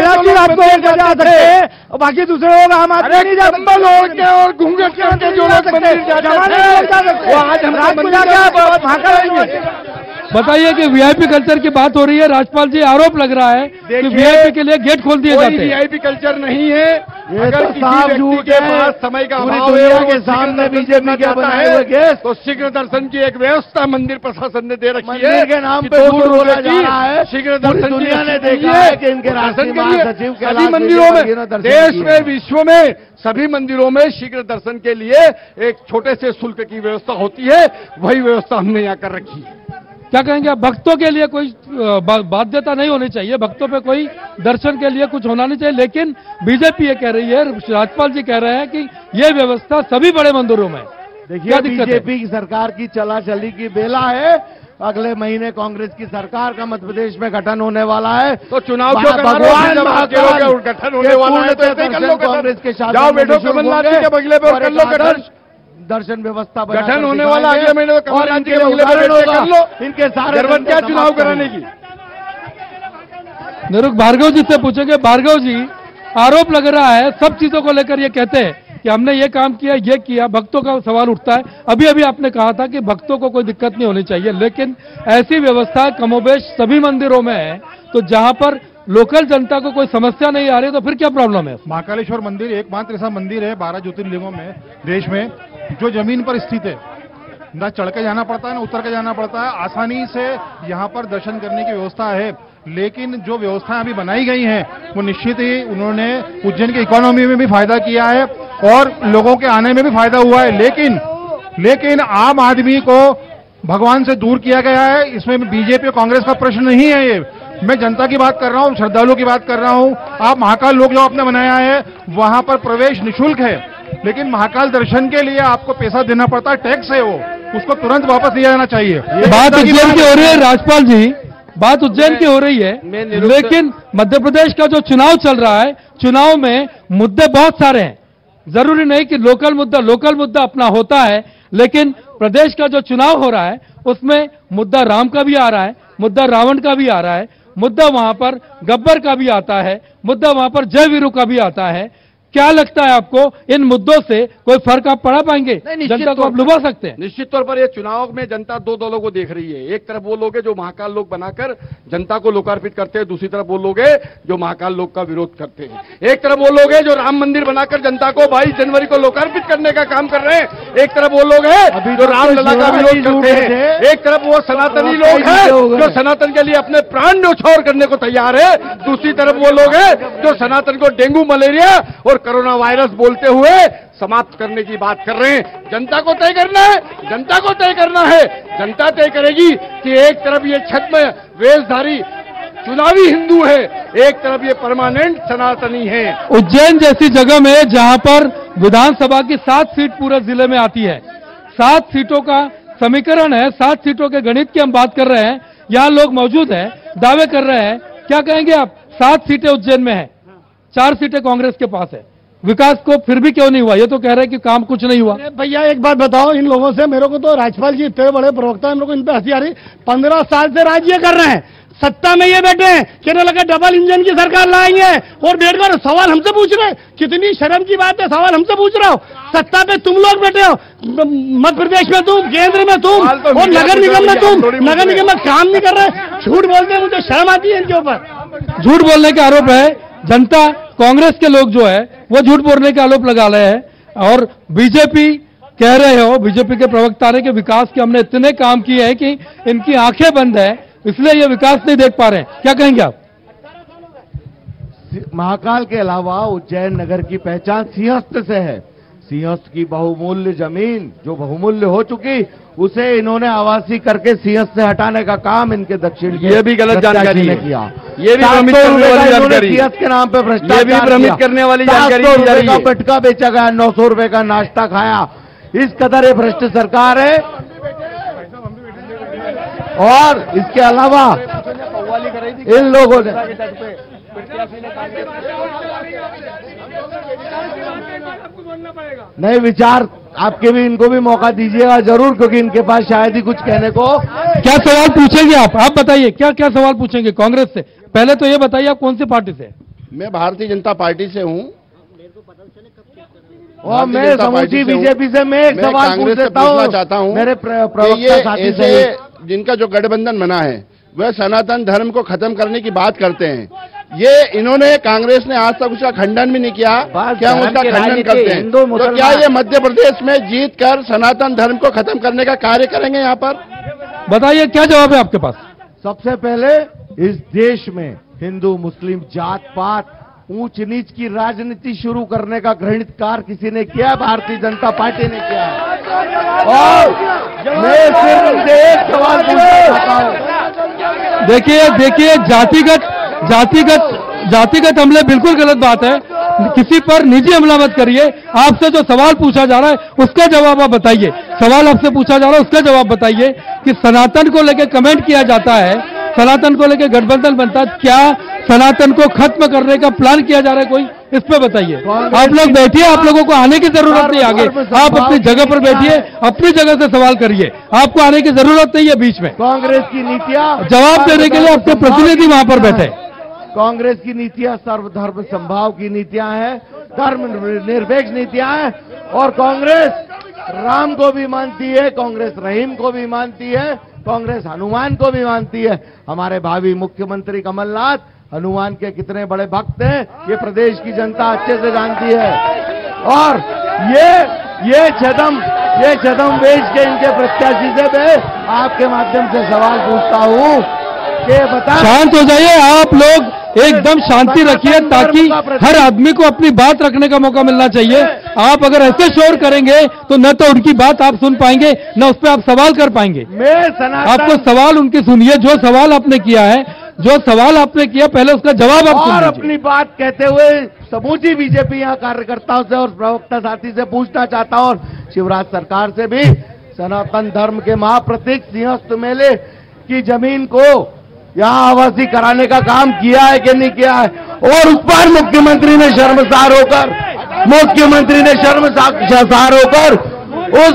लोग आपको एक थे। हैं। और बाकी दूसरे लोग आम आदमी नहीं जा कम्बल ओढ़ के और घूंघट करके जो लोग मंदिर जा सकते आज हमको रात को बताइए कि वीआईपी कल्चर की बात हो रही है। राजपाल जी आरोप लग रहा है कि वीआईपी के लिए गेट खोल दिए जाते हैं। वीआईपी कल्चर नहीं है। ये अगर तो किसी साफ़ व्यक्ति झूठ के है। पास समय का पूरी अभाव है दुनिया के सामने बीजेपी करना के चाहता है, तो शीघ्र दर्शन की एक व्यवस्था मंदिर प्रशासन ने दे रखी है के नाम पे दो झूठ बोला जा रहा है। शीघ्र दर्शन दुनिया ने देखा है कि इनके महासचिव कैलाश सभी मंदिरों में देश में विश्व में सभी मंदिरों में शीघ्र दर्शन के लिए एक छोटे से शुल्क की व्यवस्था होती है। वही व्यवस्था हमने यहाँ कर रखी है। क्या कहेंगे भक्तों के लिए कोई बाध्यता नहीं होनी चाहिए भक्तों पे कोई दर्शन के लिए कुछ होना नहीं चाहिए लेकिन बीजेपी ये कह रही है राज्यपाल जी कह रहे हैं कि ये व्यवस्था सभी बड़े मंदिरों में देखिए? बीजेपी की सरकार की चला चली की बेला है अगले महीने कांग्रेस की सरकार का मध्य प्रदेश में गठन होने वाला है तो चुनाव और गठन होने वाला है तो। कांग्रेस के शासन जाओ बैठो कमलनाथ जी के बगले पे और और कर लो गठन। दर्शन व्यवस्था गठन होने वाला अगले महीने और इनके उदाहरण सारे क्या चुनाव कराने की? निरुक भार्गव जी से पूछेंगे। भार्गव जी आरोप लग रहा है सब चीज़ों को लेकर ये कहते हैं कि हमने ये काम किया ये किया भक्तों का सवाल उठता है। अभी अभी आपने कहा था कि भक्तों को कोई दिक्कत नहीं होनी चाहिए लेकिन ऐसी व्यवस्था कमोबेश सभी मंदिरों में है तो जहाँ पर लोकल जनता को कोई समस्या नहीं आ रही तो फिर क्या प्रॉब्लम है? महाकालेश्वर मंदिर एकमात्र ऐसा मंदिर है बारह ज्योतिर्लिंगों में, देश में, जो ज़मीन पर स्थित है। न चढ़ के जाना पड़ता है, ना उतर के जाना पड़ता है। आसानी से यहाँ पर दर्शन करने की व्यवस्था है, लेकिन जो व्यवस्थाएँ अभी बनाई गई हैं, वो निश्चित ही उन्होंने उज्जैन की इकोनॉमी में भी फ़ायदा किया है और लोगों के आने में भी फ़ायदा हुआ है। लेकिन लेकिन आम आदमी को भगवान से दूर किया गया है। इसमें बीजेपी और कांग्रेस का प्रश्न नहीं है ये। मैं जनता की बात कर रहा हूँ श्रद्धालुओं की बात कर रहा हूँ। आप महाकाल लोक जो आपने बनाया है वहाँ पर प्रवेश निशुल्क है। लेकिन महाकाल दर्शन के लिए आपको पैसा देना पड़ता है टैक्स है वो। उसको तुरंत वापस लिया जाना चाहिए। बात उज्जैन की हो रही है राजपाल जी। बात उज्जैन की हो रही है। लेकिन मध्य प्रदेश का जो चुनाव चल रहा है चुनाव में मुद्दे बहुत सारे हैं। ज़रूरी नहीं कि लोकल मुद्दा लोकल मुद्दा अपना होता है लेकिन प्रदेश का जो चुनाव हो रहा है उसमें मुद्दा राम का भी आ रहा है मुद्दा रावण का भी आ रहा है। मुद्दा वहाँ पर गब्बर का भी आता है, मुद्दा वहाँ पर जय वीरू का भी आता है। क्या लगता है आपको इन मुद्दों से कोई फ़र्क आप पड़ा पाएँगे? जनता को आप लुभा सकते हैं। निश्चित तौर पर ये चुनाव में जनता दो दलों को देख रही है। एक तरफ़ वो लोग हैं जो महाकाल लोग बनाकर जनता को लोकार्पित करते हैं दूसरी तरफ़ वो लोग हैं जो महाकाल लोग का विरोध करते हैं। एक तरफ़ वो लोग हैं जो राम मंदिर बनाकर जनता को बाईस जनवरी को लोकार्पित करने का काम कर रहे हैं। एक तरफ़ वो लोग हैं जो रामलला का विरोध करते हैं। एक तरफ़ वो सनातनी लोग हैं। जो सनातन के लिए अपने प्राण न्यौछावर करने को तैयार है। दूसरी तरफ़ वो लोग हैं जो सनातन को डेंगू मलेरिया और कोरोना वायरस बोलते हुए समाप्त करने की बात कर रहे हैं। जनता को तय करना है, जनता को तय करना है। जनता तय करेगी कि एक तरफ़ ये छद्म वेशधारी चुनावी हिंदू है, एक तरफ़ ये परमानेंट सनातनी है। उज्जैन जैसी जगह में जहाँ पर विधानसभा की सात सीट पूरे ज़िले में आती है। सात सीटों का समीकरण है, सात सीटों के गणित की हम बात कर रहे हैं। यहाँ लोग मौजूद हैं, दावे कर रहे हैं। क्या कहेंगे आप? सात सीटें उज्जैन में है। चार सीटें कांग्रेस के पास है। विकास को फिर भी क्यों नहीं हुआ? ये तो कह रहे हैं कि काम कुछ नहीं हुआ। भैया एक बात बताओ इन लोगों से मेरे को तो राज्यपाल जी इतने बड़े प्रवक्ता हैं मेरे को इन पे हँसी आ रही। पंद्रह साल से राज्य कर रहे हैं सत्ता में ये बैठे हैं कहने लगा डबल इंजन की सरकार लाएँगे और बैठकर सवाल हमसे पूछ रहे हैं। कितनी शर्म की बात है सवाल हमसे पूछ रहे हो। सत्ता पे तुम लोग बैठे हो। मध्य प्रदेश में तुम केंद्र में तुम और नगर निगम में तुम। नगर निगम में काम नहीं कर रहे। झूठ बोलते हैं मुझे शर्म आती है इनके ऊपर। झूठ बोलने का आरोप है जनता, कांग्रेस के लोग जो है, वो झूठ बोलने के आरोप लगा रहे हैं और बीजेपी कह रहे हो, बीजेपी के प्रवक्ता रहे कि विकास के हमने इतने काम किए हैं कि इनकी आँखें बंद है, इसलिए ये विकास नहीं देख पा रहे हैं। क्या कहेंगे आप? महाकाल के अलावा उज्जैन नगर की पहचान सिंहस्थ से है। सिंहस्थ की बहुमूल्य ज़मीन जो बहुमूल्य हो चुकी उसे इन्होंने आवासी करके सिंहस्थ से हटाने का काम इनके दक्षिण ये भी गलत जानकारी ने किया। ये भी भ्रमित करने वाली जानकारी। सिंहस्थ के नाम पे भ्रष्टाचार ये भी भ्रमित करने वाली जानकारी का पटका बेचा गया नौ सौ रुपए का नाश्ता खाया। इस कदर ये भ्रष्ट सरकार है। और इसके अलावा इन लोगों ने नहीं विचार आपके भी इनको भी मौका दीजिएगा ज़रूर क्योंकि इनके पास शायद ही कुछ कहने को क्या सवाल पूछेंगे आप? आप बताइए क्या क्या सवाल पूछेंगे कांग्रेस से? पहले तो ये बताइए आप कौन सी पार्टी से? मैं भारतीय जनता पार्टी से हूँ। और मैं समूची हूँ। बीजेपी से मैं एक सवाल कांग्रेस पूछ से हूँ। चाहता हूँ मेरे प्रवक्ता साथी से जिनका जो गठबंधन बना है वह सनातन धर्म को खत्म करने की बात करते हैं। ये इन्होंने कांग्रेस ने आज तक उसका खंडन भी नहीं किया। क्या हम उसका खंडन करते हैं? हिंदू, तो क्या ये मध्य प्रदेश में जीत कर सनातन धर्म को खत्म करने का कार्य करेंगे यहाँ पर? बताइए क्या जवाब है आपके पास? सबसे पहले इस देश में हिंदू मुस्लिम जात पात ऊंच नीच की राजनीति शुरू करने का घृणित कार्य किसी ने किया? भारतीय जनता पार्टी ने किया। और मैं सिर्फ़ एक सवाल पूछना चाहता हूँ। देखिए देखिए जातिगत जातिगत जातिगत हमले बिल्कुल गलत बात है। किसी पर निजी हमला मत करिए। आपसे जो सवाल पूछा जा रहा है उसका जवाब आप बताइए। सवाल आपसे पूछा जा रहा है उसका जवाब बताइए कि सनातन को लेकर कमेंट किया जाता है। सनातन को लेकर गठबंधन बनता है। क्या सनातन को खत्म करने का प्लान किया जा रहा है कोई? इस पे बताइए। आप लोग बैठिए आप लोगों को आने की ज़रूरत नहीं आगे। आप अपनी जगह पर बैठिए अपनी जगह से सवाल करिए। आपको आने की ज़रूरत नहीं है बीच में। कांग्रेस की नीतियाँ जवाब देने के लिए आपके प्रतिनिधि वहाँ पर बैठे। कांग्रेस की नीतियाँ सर्वधर्म संभाव की नीतियाँ हैं, धर्म निरपेक्ष नीतियाँ हैं, और कांग्रेस राम को भी मानती है, कांग्रेस रहीम को भी मानती है, कांग्रेस हनुमान को भी मानती है। हमारे भावी मुख्यमंत्री कमलनाथ, हनुमान के कितने बड़े भक्त हैं, ये प्रदेश की जनता अच्छे से जानती है। और ये ये छदम ये छदम बेच के इनके प्रत्याशी से मैं आपके माध्यम से सवाल पूछता हूँ शांत हो जाइए आप लोग एकदम शांति रखिए ताकि हर आदमी को अपनी बात रखने का मौका मिलना चाहिए। आप अगर ऐसे शोर करेंगे तो न तो उनकी बात आप सुन पाएँगे न उस पर आप सवाल कर पाएँगे। आपको सवाल उनकी सुनिए जो सवाल आपने किया है जो सवाल आपने किया पहले उसका जवाब आप और अपनी बात कहते हुए समूची बीजेपी यहाँ कार्यकर्ताओं से और प्रवक्ता साथी से पूछना चाहता हूँ और शिवराज सरकार से भी। सनातन धर्म के महाप्रतीक सिंहस्थ मेले की ज़मीन को यहाँ आवासी कराने का काम किया है कि नहीं किया है? और उस पर मुख्यमंत्री ने शर्मसार होकर मुख्यमंत्री ने शर्मसार होकर उस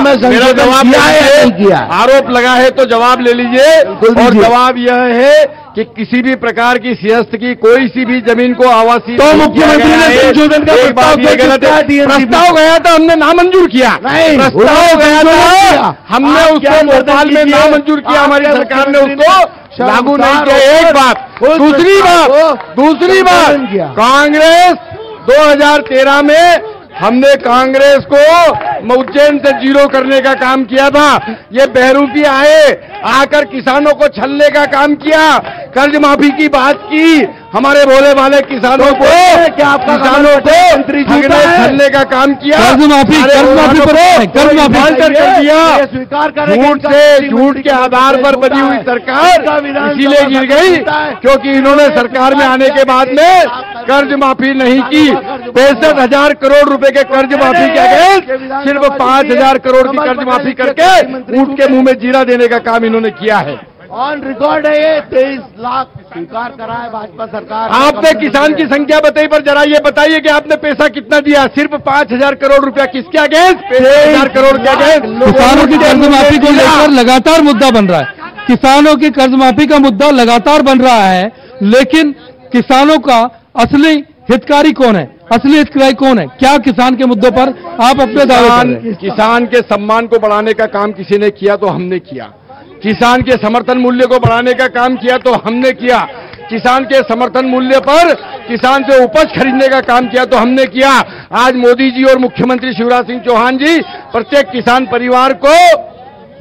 में संशोधन जवाब किया है नहीं किया? आरोप लगा है तो जवाब ले लीजिए। और जवाब यह है कि किसी भी प्रकार की सियासत की कोई सी भी ज़मीन को आवासीय तो मुख्यमंत्री ने संशोधन का प्रस्ताव गया था हमने नामंजूर किया। प्रस्ताव गया था। हमने उसको भोपाल में? नामंजूर किया हमारी सरकार ने उसको लागू नहीं किया एक बात दूसरी बात दूसरी बात। कांग्रेस 2013 में हमने कांग्रेस को उज्जैन से ज़ीरो करने का काम किया था ये बहरूपी आए आकर किसानों को छलने का काम किया कर्ज माफ़ी की बात की हमारे भोले भाले किसानों को क्या आपका किसानों को है? का काम किया। कर्ज माफ़ी, कर्ज माफ़ी पर कर्ज माफ़ी। कर दिया स्वीकार झूठ से झूठ के आधार पर बनी हुई सरकार इसीलिए गिर गई क्योंकि इन्होंने सरकार में आने के बाद में कर्ज माफ़ी नहीं की। पैंसठ हज़ार करोड़ रुपए के कर्ज माफ़ी के अगेंस्ट सिर्फ़ पाँच हज़ार करोड़ की कर्ज माफ़ी करके ऊँट के मुँह में जीरा देने का काम इन्होंने किया है। ऑन रिकॉर्ड है ये तेईस लाख स्वीकार करा है भाजपा सरकार। आपने किसान की संख्या बताई पर जरा ये बताइए कि आपने पैसा कितना दिया? सिर्फ़ पाँच हज़ार करोड़ रुपया किसके अगेंस्ट? पाँच हज़ार करोड़ के अगेंस्ट। किसानों की कर्ज माफ़ी को लेकर लगातार मुद्दा बन रहा है। किसानों की कर्ज माफ़ी का मुद्दा लगातार बन रहा है लेकिन किसानों का असली हितकारी कौन है? असली हितग्राही कौन है? क्या किसान के मुद्दों पर आप अपने दावे किसान के सम्मान को बढ़ाने का काम किसी ने किया तो हमने किया। किसान के समर्थन मूल्य को बढ़ाने का काम किया तो हमने किया। किसान के समर्थन मूल्य पर किसान से उपज खरीदने का काम किया तो हमने किया। आज मोदी जी और मुख्यमंत्री शिवराज सिंह चौहान जी प्रत्येक किसान परिवार को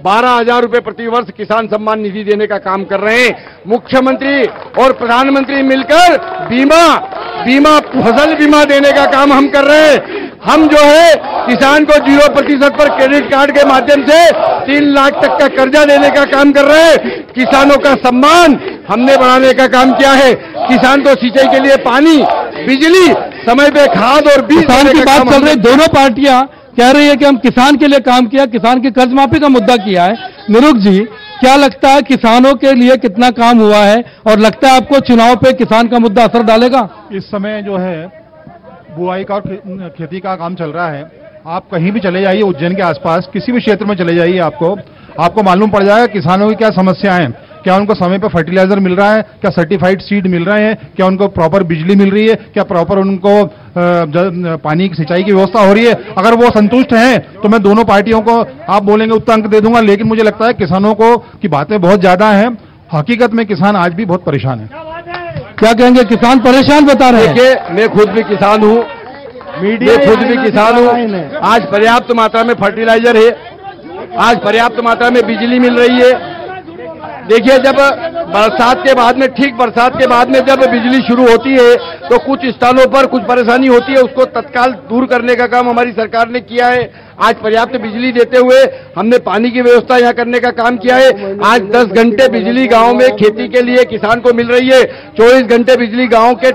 बारह हज़ार रुपए प्रति वर्ष किसान सम्मान निधि देने का काम कर रहे हैं। मुख्यमंत्री और प्रधानमंत्री मिलकर बीमा बीमा फ़सल बीमा देने का काम हम कर रहे हैं। हम जो है किसान को ज़ीरो प्रतिशत पर क्रेडिट कार्ड के माध्यम से तीन लाख तक का कर्जा देने का काम कर रहे हैं। किसानों का सम्मान हमने बढ़ाने का काम किया है। किसान को सिंचाई के लिए पानी बिजली समय पे खाद और बीज की बात चल रही दोनों पार्टियाँ कह रही है कि हम किसान के लिए काम किया, किसान की कर्ज माफ़ी का मुद्दा किया है। निरुख जी, क्या लगता है किसानों के लिए कितना काम हुआ है और लगता है आपको चुनाव पे किसान का मुद्दा असर डालेगा? इस समय जो है, बुआई का और खेती का काम चल रहा है। आप कहीं भी चले जाइए, उज्जैन के आसपास, किसी भी क्षेत्र में चले जाइए आपको। आपको मालूम पड़ जाएगा किसानों की क्या समस्या है। क्या उनको समय पर फर्टिलाइज़र मिल रहा है? क्या सर्टिफाइड सीड मिल रहे हैं? क्या उनको प्रॉपर बिजली मिल रही है? क्या प्रॉपर उनको पानी की सिंचाई की व्यवस्था हो रही है? अगर वो संतुष्ट हैं तो मैं दोनों पार्टियों को आप बोलेंगे उतना अंक दे दूँगा लेकिन मुझे लगता है किसानों को की बातें बहुत ज़्यादा हैं। हकीकत में किसान आज भी बहुत परेशान है। क्या कहेंगे? किसान परेशान बता रहे हैं। मैं खुद भी किसान हूँ। मीडिया खुद भी किसान हूँ। आज पर्याप्त मात्रा में फर्टिलाइज़र है। आज पर्याप्त मात्रा में बिजली मिल रही है। देखिए, जब बरसात के बाद में, ठीक बरसात के बाद में जब बिजली शुरू होती है तो कुछ स्थानों पर कुछ परेशानी होती है, उसको तत्काल दूर करने का काम हमारी सरकार ने किया है। आज पर्याप्त बिजली देते हुए हमने पानी की व्यवस्था यहाँ करने का काम किया है। आज 10 घंटे बिजली गाँव में खेती के लिए किसान को मिल रही है। 24 घंटे बिजली गाँव के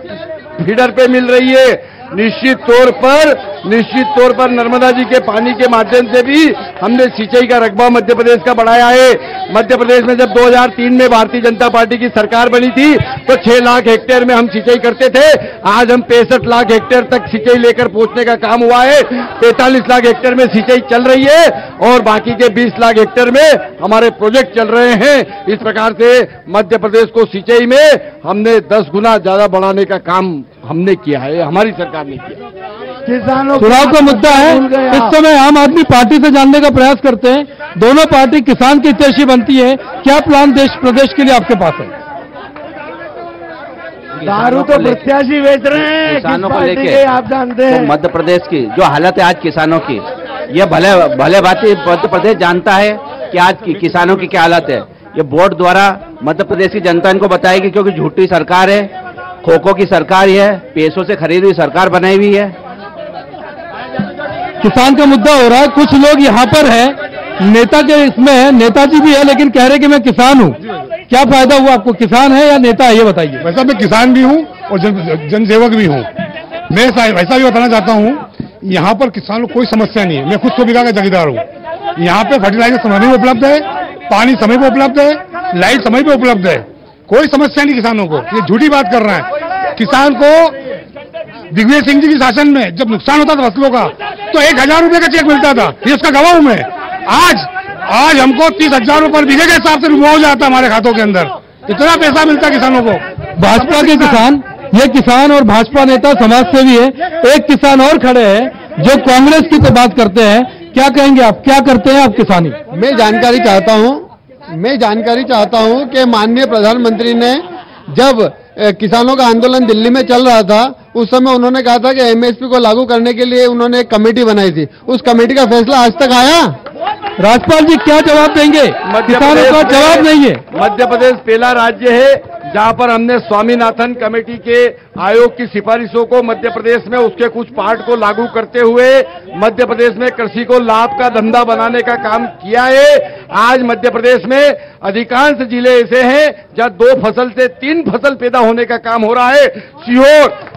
फीडर पे मिल रही है। निश्चित तौर पर, निश्चित तौर पर नर्मदा जी के पानी के माध्यम से भी हमने सिंचाई का रकबा मध्य प्रदेश का बढ़ाया है। मध्य प्रदेश में जब 2003 में भारतीय जनता पार्टी की सरकार बनी थी तो 6 लाख हेक्टेयर में हम सिंचाई करते थे। आज हम पैंसठ लाख हेक्टेयर तक सिंचाई लेकर पहुँचने का काम हुआ है। 45 लाख हेक्टेयर में सिंचाई चल रही है और बाकी के 20 लाख हेक्टेयर में हमारे प्रोजेक्ट चल रहे हैं। इस प्रकार से मध्य प्रदेश को सिंचाई में हमने 10 गुना ज़्यादा बढ़ाने का काम हमने किया है। हमारी सरकार ने किया किसानों चुनाव का मुद्दा है इस समय आम आदमी पार्टी से जानने का प्रयास करते हैं। दोनों पार्टी किसान की हितैषी बनती है। क्या प्लान देश प्रदेश के लिए आपके पास है? दारू तो प्रत्याशी बेच रहे हैं किसानों को लेके। आप जानते तो हैं। मध्य प्रदेश की जो हालत है आज किसानों की ये भले भले भांति मध्य प्रदेश जानता है कि आज कि, किसानों की क्या हालत है। ये बोर्ड द्वारा मध्य प्रदेश की जनता इनको बताएगी क्योंकि झूठी सरकार है खोखो की सरकार है पैसों से खरीद हुई सरकार बनाई हुई है। किसान का मुद्दा हो रहा है कुछ लोग यहाँ पर है नेता के इसमें है नेताजी भी है लेकिन कह रहे कि मैं किसान हूँ। क्या फ़ायदा हुआ आपको किसान है या नेता है ये बताइए। वैसा मैं किसान भी हूँ और जन जनसेवक भी हूँ। मैं ऐसा ऐसा भी बताना चाहता हूँ यहाँ पर किसानों को कोई समस्या नहीं है। मैं खुद सौ बीघा का जगीदार हूँ। यहाँ पे फर्टिलाइज़र समय में उपलब्ध है पानी समय पर उपलब्ध है लाइट समय पर उपलब्ध है। कोई समस्या नहीं किसानों को। ये झूठी बात कर रहे हैं। किसान को दिग्विजय सिंह जी के शासन में जब नुकसान होता था फ़सलों का तो एक हज़ार रुपए का चेक मिलता था। ये उसका गवाह हूँ मैं। आज आज हमको तीस हज़ार रुपए बीघे के हिसाब से है हमारे खातों के अंदर। इतना पैसा मिलता किसानों को। भाजपा के किसान ये किसान और भाजपा नेता समाज सेवी है। एक किसान और खड़े हैं जो कांग्रेस की तो बात करते हैं। क्या कहेंगे आप? क्या करते हैं आप किसानी? मैं जानकारी चाहता हूँ मैं जानकारी चाहता हूँ कि माननीय प्रधानमंत्री ने जब किसानों का आंदोलन दिल्ली में चल रहा था उस समय उन्होंने कहा था कि एमएसपी को लागू करने के लिए उन्होंने एक कमेटी बनाई थी। उस कमेटी का फैसला आज तक आया? राजपाल जी क्या जवाब देंगे? किसानों का जवाब नहीं है। मध्य प्रदेश पहला राज्य है जहाँ पर हमने स्वामीनाथन कमेटी के आयोग की सिफारिशों को मध्य प्रदेश में उसके कुछ पार्ट को लागू करते हुए मध्य प्रदेश में कृषि को लाभ का धंधा बनाने का काम किया है। आज मध्य प्रदेश में अधिकांश ज़िले ऐसे हैं जहाँ दो फ़सल से तीन फ़सल पैदा होने का काम हो रहा है। सीहोर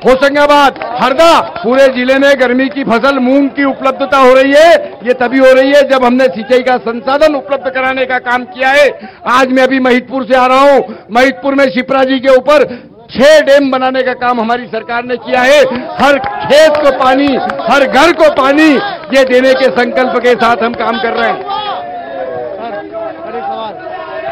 होशंगाबाद, हरदा, पूरे ज़िले में गर्मी की फ़सल, मूंग की उपलब्धता हो रही है। ये तभी हो रही है जब हमने सिंचाई का संसाधन उपलब्ध कराने का काम किया है। आज मैं अभी महितपुर से आ रहा हूँ। महितपुर में शिप्रा जी के ऊपर छह डैम बनाने का काम हमारी सरकार ने किया है। हर खेत को पानी, हर घर को पानी, ये देने के संकल्प के साथ हम काम कर रहे हैं।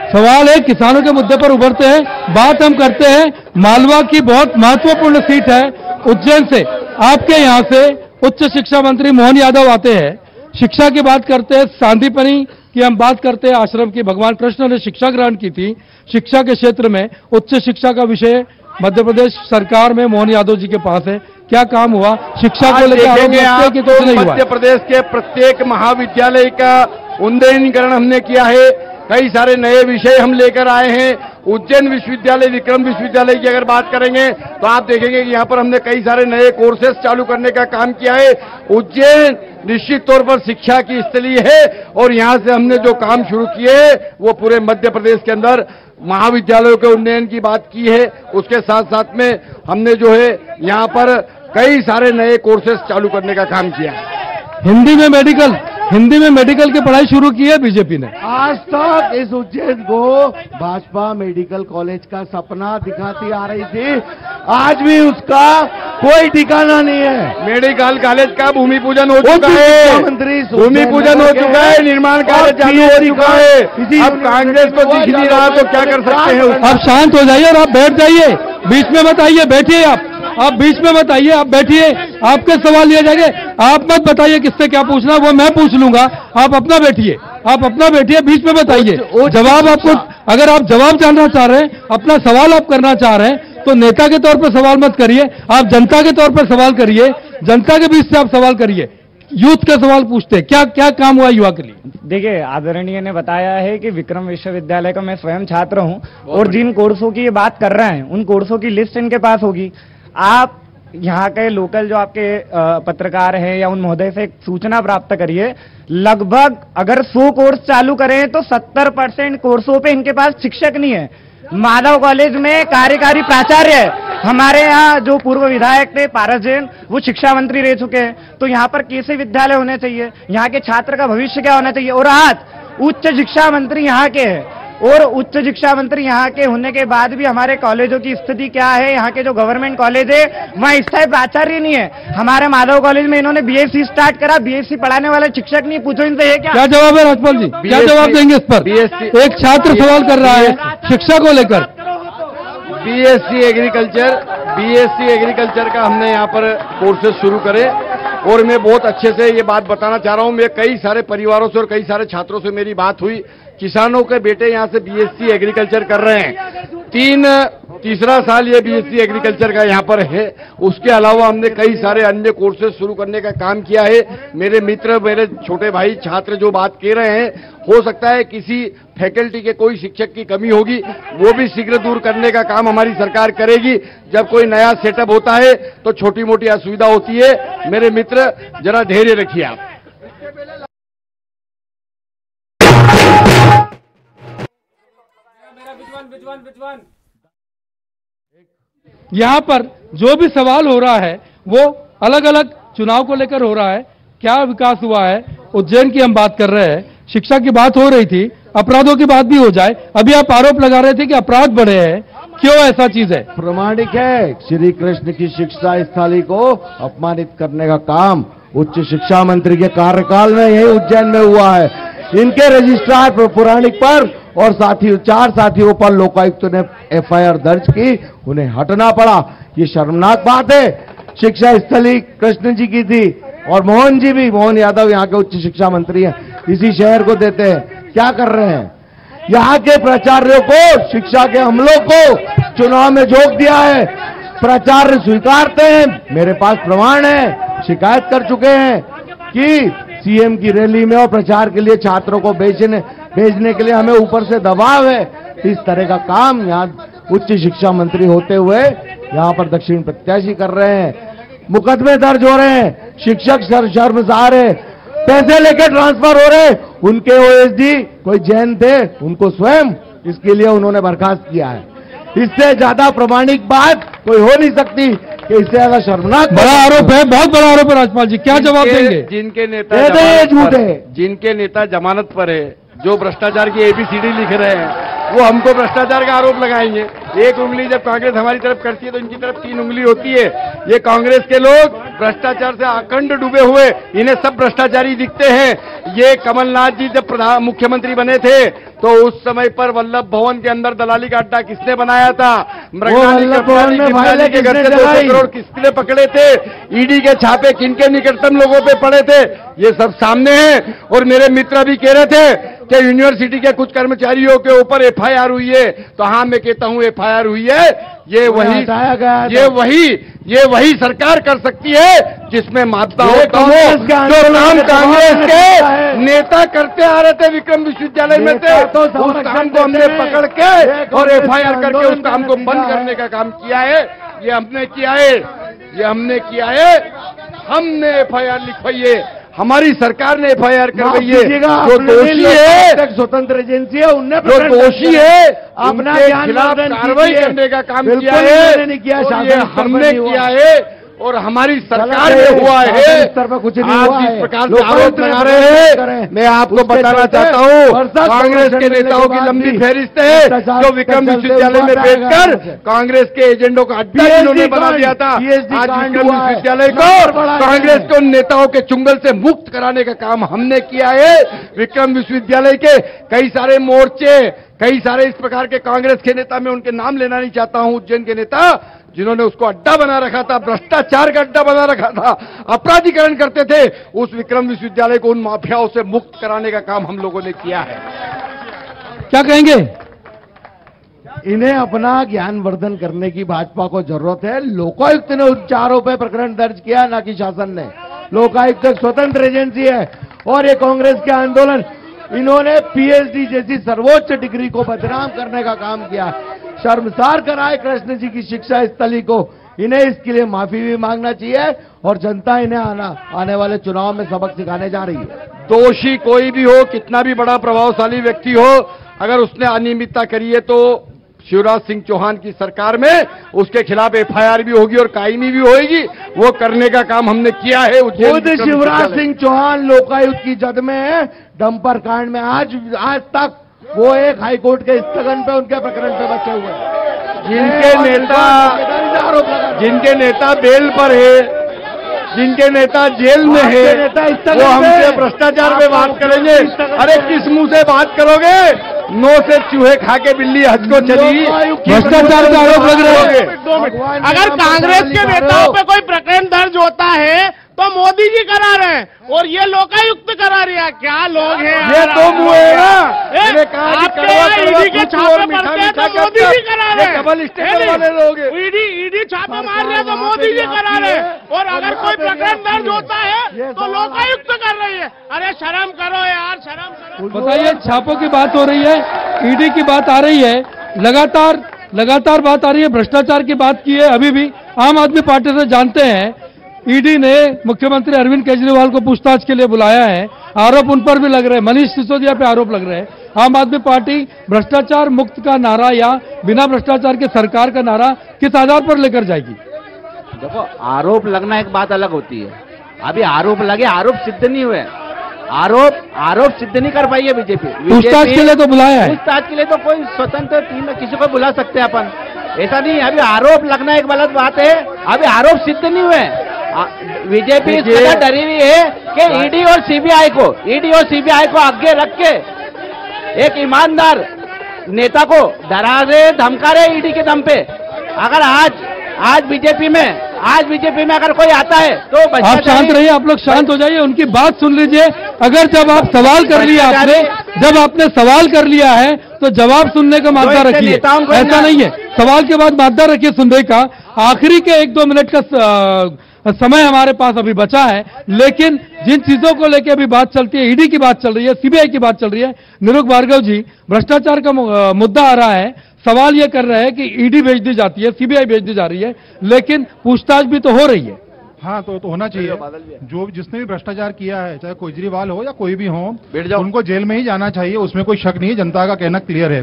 सवाल है किसानों के मुद्दे पर उभरते हैं बात हम करते हैं। मालवा की बहुत महत्वपूर्ण सीट है उज्जैन से। आपके यहाँ से उच्च शिक्षा मंत्री मोहन यादव आते हैं। शिक्षा की बात करते हैं सांदीपनी की हम बात करते हैं आश्रम की भगवान कृष्ण ने शिक्षा ग्रहण की थी। शिक्षा के क्षेत्र में उच्च शिक्षा का विषय मध्य प्रदेश सरकार में मोहन यादव जी के पास है। क्या काम हुआ? शिक्षा को लेकर कि कुछ तो नहीं हुआ। मध्य प्रदेश के प्रत्येक महाविद्यालय का उन्नयनीकरण हमने किया है। कई सारे नए विषय हम लेकर आए हैं। उज्जैन विश्वविद्यालय, विक्रम विश्वविद्यालय की अगर बात करेंगे तो आप देखेंगे कि यहाँ पर हमने कई सारे नए कोर्सेज चालू करने का काम किया है। उज्जैन निश्चित तौर पर शिक्षा की स्थली है और यहाँ से हमने जो काम शुरू किए वो पूरे मध्य प्रदेश के अंदर महाविद्यालयों के उन्नयन की बात की है। उसके साथ साथ में हमने जो है, यहाँ पर कई सारे नए कोर्सेज चालू करने का काम किया है। हिंदी में मेडिकल हिंदी में मेडिकल की पढ़ाई शुरू की है बीजेपी ने। आज तक इस उज्जैन को भाजपा मेडिकल कॉलेज का सपना दिखाती आ रही थी। आज भी उसका कोई ठिकाना नहीं है। मेडिकल कॉलेज का भूमि पूजन हो चुका है। मंत्री भूमि पूजन हो चुका है निर्माण कार्य चालू हो चुका है। अब कांग्रेस को दिख नहीं रहा तो क्या कर सकते हैं? आप शांत हो जाइए और आप बैठ जाइए। बीच में बताइए बैठिए आप। आप बीच में मत आइए आप बैठिए आपके सवाल लिए जाएँगे। आप मत बताइए किससे क्या पूछना वो मैं पूछ लूँगा। आप अपना बैठिए आप अपना बैठिए बीच में बताइए जवाब आपको अगर आप जवाब जानना चाह रहे हैं अपना सवाल आप करना चाह रहे हैं तो नेता के तौर पर सवाल मत करिए आप जनता के तौर पर सवाल करिए जनता के बीच से आप सवाल करिए। यूथ के सवाल पूछते हैं क्या क्या काम हुआ युवा के लिए? देखिए आदरणीय ने बताया है कि विक्रम विश्वविद्यालय का मैं स्वयं छात्र हूँ और जिन कोर्सों की ये बात कर रहे हैं उन कोर्सों की लिस्ट इनके पास होगी। आप यहाँ के लोकल जो आपके पत्रकार हैं या उन महोदय से सूचना प्राप्त करिए, लगभग अगर 100 कोर्स चालू करें तो 70 परसेंट कोर्सों पे इनके पास शिक्षक नहीं है। माधव कॉलेज में कार्यकारी प्राचार्य है। हमारे यहाँ जो पूर्व विधायक थे पारस जैन, वो शिक्षा मंत्री रह चुके हैं। तो यहाँ पर कैसे विद्यालय होने चाहिए। यहाँ के छात्र का भविष्य क्या होना चाहिए? और आज उच्च शिक्षा मंत्री यहाँ के हैं। और उच्च शिक्षा मंत्री यहाँ के होने के बाद भी हमारे कॉलेजों की स्थिति क्या है? यहाँ के जो गवर्नमेंट कॉलेज है वहाँ स्थायी प्राचार्य नहीं है। हमारे माधव कॉलेज में इन्होंने बीएससी स्टार्ट करा। बीएससी पढ़ाने वाले शिक्षक नहीं पूछो इनसे है क्या? क्या जवाब है राजपाल जी? क्या जवाब देंगे इस पर? एक छात्र सवाल कर रहा है शिक्षा को लेकर। बीएससी एग्रीकल्चर बीएससी एग्रीकल्चर का हमने यहाँ पर कोर्सेज शुरू करे। और मैं बहुत अच्छे से ये बात बताना चाह रहा हूँ। मैं कई सारे परिवारों से और कई सारे छात्रों से मेरी बात हुई। किसानों के बेटे यहाँ से बीएससी एग्रीकल्चर कर रहे हैं। तीन, तीसरा साल ये बीएससी एग्रीकल्चर का यहाँ पर है। उसके अलावा हमने कई सारे अन्य कोर्सेज शुरू करने का काम किया है। मेरे मित्र, मेरे छोटे भाई, छात्र जो बात कह रहे हैं, हो सकता है किसी फैकल्टी के कोई शिक्षक की कमी होगी। वो भी शीघ्र दूर करने का काम हमारी सरकार करेगी। जब कोई नया सेटअप होता है तो छोटी मोटी असुविधा होती है। मेरे मित्र, जरा धैर्य रखिए आप। यहाँ पर जो भी सवाल हो रहा है वो अलग अलग चुनाव को लेकर हो रहा है। क्या विकास हुआ है? उज्जैन की हम बात कर रहे हैं। शिक्षा की बात हो रही थी अपराधों की बात भी हो जाए। अभी आप आरोप लगा रहे थे कि अपराध बढ़े हैं। क्यों ऐसा चीज़ है? प्रमाणिक है श्री कृष्ण की शिक्षा स्थली को अपमानित करने का काम उच्च शिक्षा मंत्री के कार्यकाल में यही उज्जैन में हुआ है। इनके रजिस्ट्रार पर पुराणिक पर और साथी, चार साथियों पर लोकायुक्त ने एफआईआर दर्ज की, उन्हें हटना पड़ा। ये शर्मनाक बात है। शिक्षा स्थली कृष्ण जी की थी और मोहन जी भी, मोहन यादव यहाँ के उच्च शिक्षा मंत्री हैं, इसी शहर को देते हैं। क्या कर रहे हैं? यहाँ के प्राचार्यों को, शिक्षा के हमलों को चुनाव में झोंक दिया है। प्राचार्य स्वीकारते हैं, मेरे पास प्रमाण है, शिकायत कर चुके हैं कि सीएम की रैली में और प्रचार के लिए छात्रों को भेजने भेजने के लिए हमें ऊपर से दबाव है। इस तरह का काम यहाँ उच्च शिक्षा मंत्री होते हुए यहाँ पर दक्षिण प्रत्याशी कर रहे हैं। मुकदमे दर्ज हो रहे हैं। शिक्षक सर शर्मसार है। पैसे लेके ट्रांसफ़र हो रहे उनके ओएसडी कोई जैन थे, उनको स्वयं इसके लिए उन्होंने बर्खास्त किया है। इससे ज़्यादा प्रमाणिक बात कोई हो नहीं सकती कि इससे ज़्यादा शर्मनाक बड़ा आरोप है। बहुत बड़ा आरोप है राजपाल जी। क्या जवाब देंगे? जिनके नेता पर- झूठ है। जिनके नेता जमानत पर है जो भ्रष्टाचार की एबीसीडी लिख रहे हैं वो हमको भ्रष्टाचार का आरोप लगाएँगे। एक उंगली जब कांग्रेस हमारी तरफ़ करती है तो इनकी तरफ़ तीन उंगली होती है। ये कांग्रेस के लोग भ्रष्टाचार से अखंड डूबे हुए इन्हें सब भ्रष्टाचारी दिखते हैं। ये कमलनाथ जी जब प्रधान मुख्यमंत्री बने थे तो उस समय पर वल्लभ भवन के अंदर दलाली का अड्डा किसने बनाया था? के घर किसने से 200 करोड़ किसने पकड़े थे? ईडी के छापे किनके निकटतम लोगों पे पड़े थे? ये सब सामने है। और मेरे मित्र भी कह रहे थे कि यूनिवर्सिटी के कुछ कर्मचारियों के ऊपर एफआईआर हुई है। तो हाँ मैं कहता हूँ एफआईआर हुई है ये वही ये तो। वही ये वही सरकार कर सकती है जिसमें मापता ये हो कम हो जो आंदोलन काम कांग्रेस के नेता करते आ रहे थे विक्रम विश्वविद्यालय में थे तो उस काम को हमने पकड़ के और एफआईआर करके उस काम को बंद करने का काम किया है ये हमने किया है ये हमने किया है हमने एफआईआर लिखवाई है हमारी सरकार ने एफ़ आई आर करवाई है। जो दोषी है स्वतंत्र एजेंसी है उनने जो दोषी है अपना खिलाफ कार्रवाई करने का काम किया है। हमने किया है। और हमारी सरकार में हुआ है। कुछ नहीं आप जिस प्रकार से आरोप लगा रहे हैं मैं आपको बताना चाहता हूँ कांग्रेस के नेताओं की लंबी फहरिस्त है जो विक्रम विश्वविद्यालय में बैठकर कांग्रेस। के एजेंडों का अड्डा इन्होंने बना दिया था आज विक्रम विश्वविद्यालय को कांग्रेस के उन नेताओं के चुंगल से मुक्त कराने का काम हमने किया है। विक्रम विश्वविद्यालय के कई सारे मोर्चे कई सारे इस प्रकार के कांग्रेस के नेता मैं उनके नाम लेना नहीं चाहता हूँ उज्जैन के नेता जिन्होंने उसको अड्डा बना रखा था भ्रष्टाचार का अड्डा बना रखा था अपराधीकरण करते थे उस विक्रम विश्वविद्यालय को उन माफियाओं से मुक्त कराने का काम हम लोगों ने किया है। क्या कहेंगे? इन्हें अपना ज्ञानवर्धन करने की भाजपा को ज़रूरत है। लोकायुक्त ने उन चारों है प्रकरण दर्ज किया ना कि शासन ने। लोकायुक्त एक स्वतंत्र एजेंसी है और ये कांग्रेस के आंदोलन इन्होंने पीएचडी जैसी सर्वोच्च डिग्री को बदनाम करने का काम किया। शर्मसार कराए कृष्ण जी की शिक्षा स्थली को। इन्हें इसके लिए माफ़ी भी मांगना चाहिए और जनता इन्हें आना, आने वाले चुनाव में सबक सिखाने जा रही है। दोषी कोई भी हो, कितना भी बड़ा प्रभावशाली व्यक्ति हो, अगर उसने अनियमितता करी है तो शिवराज सिंह चौहान की सरकार में उसके खिलाफ एफआईआर भी होगी और कायमी भी होगी वो करने का काम हमने किया है खुद शिवराज सिंह चौहान लोकायुक्त की जद में है डंपर कांड में आज आज तक वो एक हाईकोर्ट के स्थगन पे उनके प्रकरण पे बचे हुए जिनके नेता। जिनके नेता बेल पर है। जिनके नेता जेल में है वो हमसे भ्रष्टाचार में बात करेंगे अरे किस मुँह से बात करोगे नो से चूहे खा के बिल्ली हज को चली भ्रष्टाचार का आरोप लग रहे है। अगर कांग्रेस के नेताओं। पे कोई प्रकरण दर्ज होता है तो मोदी जी करा रहे हैं। और ये लोकायुक्त करा रहे हैं। क्या लोग हैं ये? तो मुँह ना? मैंने कहा कि आपके कड़वा यहाँ कड़वा ईडी के कुछ छापे और मीठा हैं मीठा तो मोदी जी करा रहे हैं। डबल वाले लोग ईडी ईडी छापे मार रहे हैं तो मोदी जी करा रहे हैं। और अगर कोई प्रकरण दर्ज होता है तो लोकायुक्त कर रही है। अरे शर्म करो यार शर्म करो। बताइए छापों की बात हो रही है? ईडी की बात आ रही है? लगातार लगातार बात आ रही है? भ्रष्टाचार की बात की है? अभी भी आम आदमी पार्टी से जानते हैं ईडी ने मुख्यमंत्री अरविंद केजरीवाल को पूछताछ के लिए बुलाया है। आरोप उन पर भी लग रहे हैं। मनीष सिसोदिया पे आरोप लग रहे हैं। आम आदमी पार्टी भ्रष्टाचार मुक्त का नारा या बिना भ्रष्टाचार के सरकार का नारा किस आधार पर लेकर जाएगी? देखो आरोप लगना एक बात अलग होती है। अभी आरोप लगे आरोप सिद्ध नहीं हुए। आरोप आरोप सिद्ध नहीं कर पाई है बीजेपी। पूछताछ के लिए तो बुलाया है। पूछताछ के लिए तो कोई स्वतंत्र टीम किसी को बुला सकते हैं अपन। ऐसा नहीं अभी आरोप लगना एक गलत बात है। अभी आरोप सिद्ध नहीं हुए। बीजेपी डरी हुई है कि ईडी और सीबीआई को ईडी और सीबीआई को आगे रख के एक ईमानदार नेता को डरा रहे धमका रहे ईडी के दम पे। अगर आज आज बीजेपी में आज बीजेपी में अगर कोई आता है तो आप शांत रहिए आप लोग शांत हो जाइए उनकी बात सुन लीजिए। अगर जब आप सवाल कर लिया आपने जब आपने सवाल कर लिया है तो जवाब सुनने का मादा ऐसे रखिए। ऐसा नहीं है। सवाल के बाद मादा रखिए सुनने का। आखिरी के एक दो मिनट का समय हमारे पास अभी बचा है लेकिन जिन चीज़ों को लेकर अभी बात चलती है ईडी की बात चल रही है सीबीआई की बात चल रही है निरुक भार्गव जी भ्रष्टाचार का मुद्दा आ रहा है सवाल यह कर रहे हैं कि ईडी भेज दी जाती है सीबीआई भेज दी जा रही है लेकिन पूछताछ भी तो हो रही है। हाँ तो, तो होना चाहिए। जो। भी- जिसने भी भ्रष्टाचार किया है चाहे केजरीवाल हो या कोई भी हो उनको जेल में ही जाना चाहिए उसमें कोई शक नहीं है जनता का कहना क्लियर है।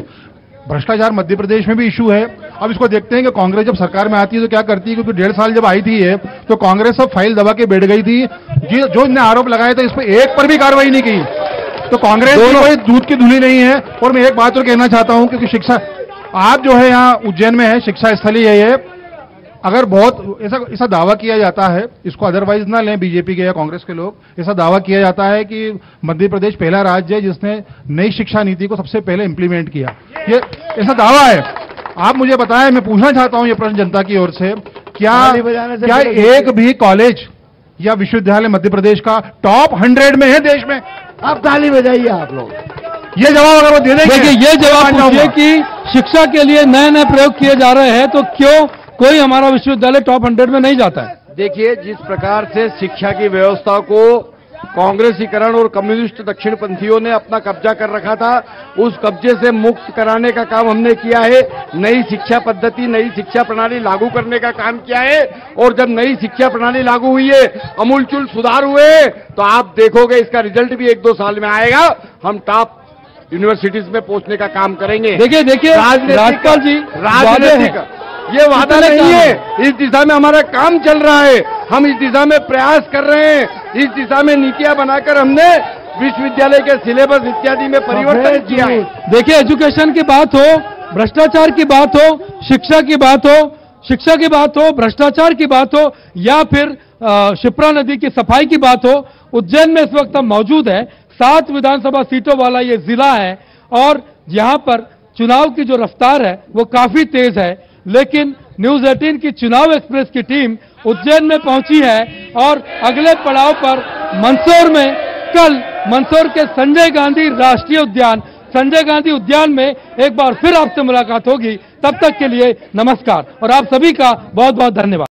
भ्रष्टाचार मध्य प्रदेश में भी इशू है। अब इसको देखते हैं कि कांग्रेस जब सरकार में आती है तो क्या करती है? क्योंकि डेढ़ साल जब आई थी ये तो कांग्रेस सब फ़ाइल दबा के बैठ गई थी। जी- जो इनने आरोप लगाए थे इस पर एक पर भी कार्रवाई नहीं की। तो कांग्रेस कोई दूध की धुली नहीं है। और मैं एक बात और कहना चाहता हूँ क्योंकि शिक्षा आप जो है यहाँ उज्जैन में है शिक्षा स्थली है ये। अगर बहुत ऐसा ऐसा दावा किया जाता है इसको अदरवाइज़ ना लें बीजेपी के या कांग्रेस के लोग ऐसा दावा किया जाता है कि मध्य प्रदेश पहला राज्य है जिसने नई शिक्षा नीति को सबसे पहले इंप्लीमेंट किया। ये ऐसा दावा है। आप मुझे बताएँ मैं पूछना चाहता हूँ ये प्रश्न जनता की ओर से क्या से क्या एक भी कॉलेज या विश्वविद्यालय मध्य प्रदेश का टॉप हंड्रेड में है देश में? आप ताली बजाइए आप लोग। ये जवाब अगर वो दे देंगे देखिए ये जवाब पूछिए कि शिक्षा के लिए नए नए प्रयोग किए जा रहे हैं तो क्यों कोई हमारा विश्वविद्यालय टॉप हंड्रेड में नहीं जाता है। देखिए जिस प्रकार से शिक्षा की व्यवस्था को कांग्रेसीकरण और कम्युनिस्ट दक्षिण पंथियों ने अपना कब्जा कर रखा था उस कब्जे से मुक्त कराने का काम हमने किया है नई शिक्षा पद्धति नई शिक्षा प्रणाली लागू करने का काम किया है और जब नई शिक्षा प्रणाली लागू हुई है अमूलचूल सुधार हुए तो आप देखोगे इसका रिज़ल्ट भी एक दो साल में आएगा। हम टॉप यूनिवर्सिटीज में पहुँचने का काम करेंगे। देखिए देखिए राजनीतिक राजपाल जी राजनीतिक। ये वादा नहीं है। इस दिशा में हमारा काम चल रहा है। हम इस दिशा में प्रयास कर रहे हैं। इस दिशा में नीतियाँ बनाकर हमने विश्वविद्यालय के सिलेबस इत्यादि में परिवर्तन किया है। देखिए एजुकेशन की बात हो भ्रष्टाचार की बात हो शिक्षा की बात हो शिक्षा की बात हो भ्रष्टाचार की बात हो या फिर शिप्रा नदी की सफ़ाई की बात हो उज्जैन में इस वक्त हम मौजूद है। सात विधानसभा सीटों वाला ये जिला है और यहाँ पर चुनाव की जो रफ्तार है वो काफ़ी तेज है। लेकिन न्यूज़ 18 की चुनाव एक्सप्रेस की टीम उज्जैन में पहुँची है और अगले पड़ाव पर मंदसौर में कल मंदसौर के संजय गांधी राष्ट्रीय उद्यान, संजय गांधी उद्यान में एक बार फिर आपसे मुलाकात होगी। तब तक के लिए नमस्कार और आप सभी का बहुत बहुत धन्यवाद।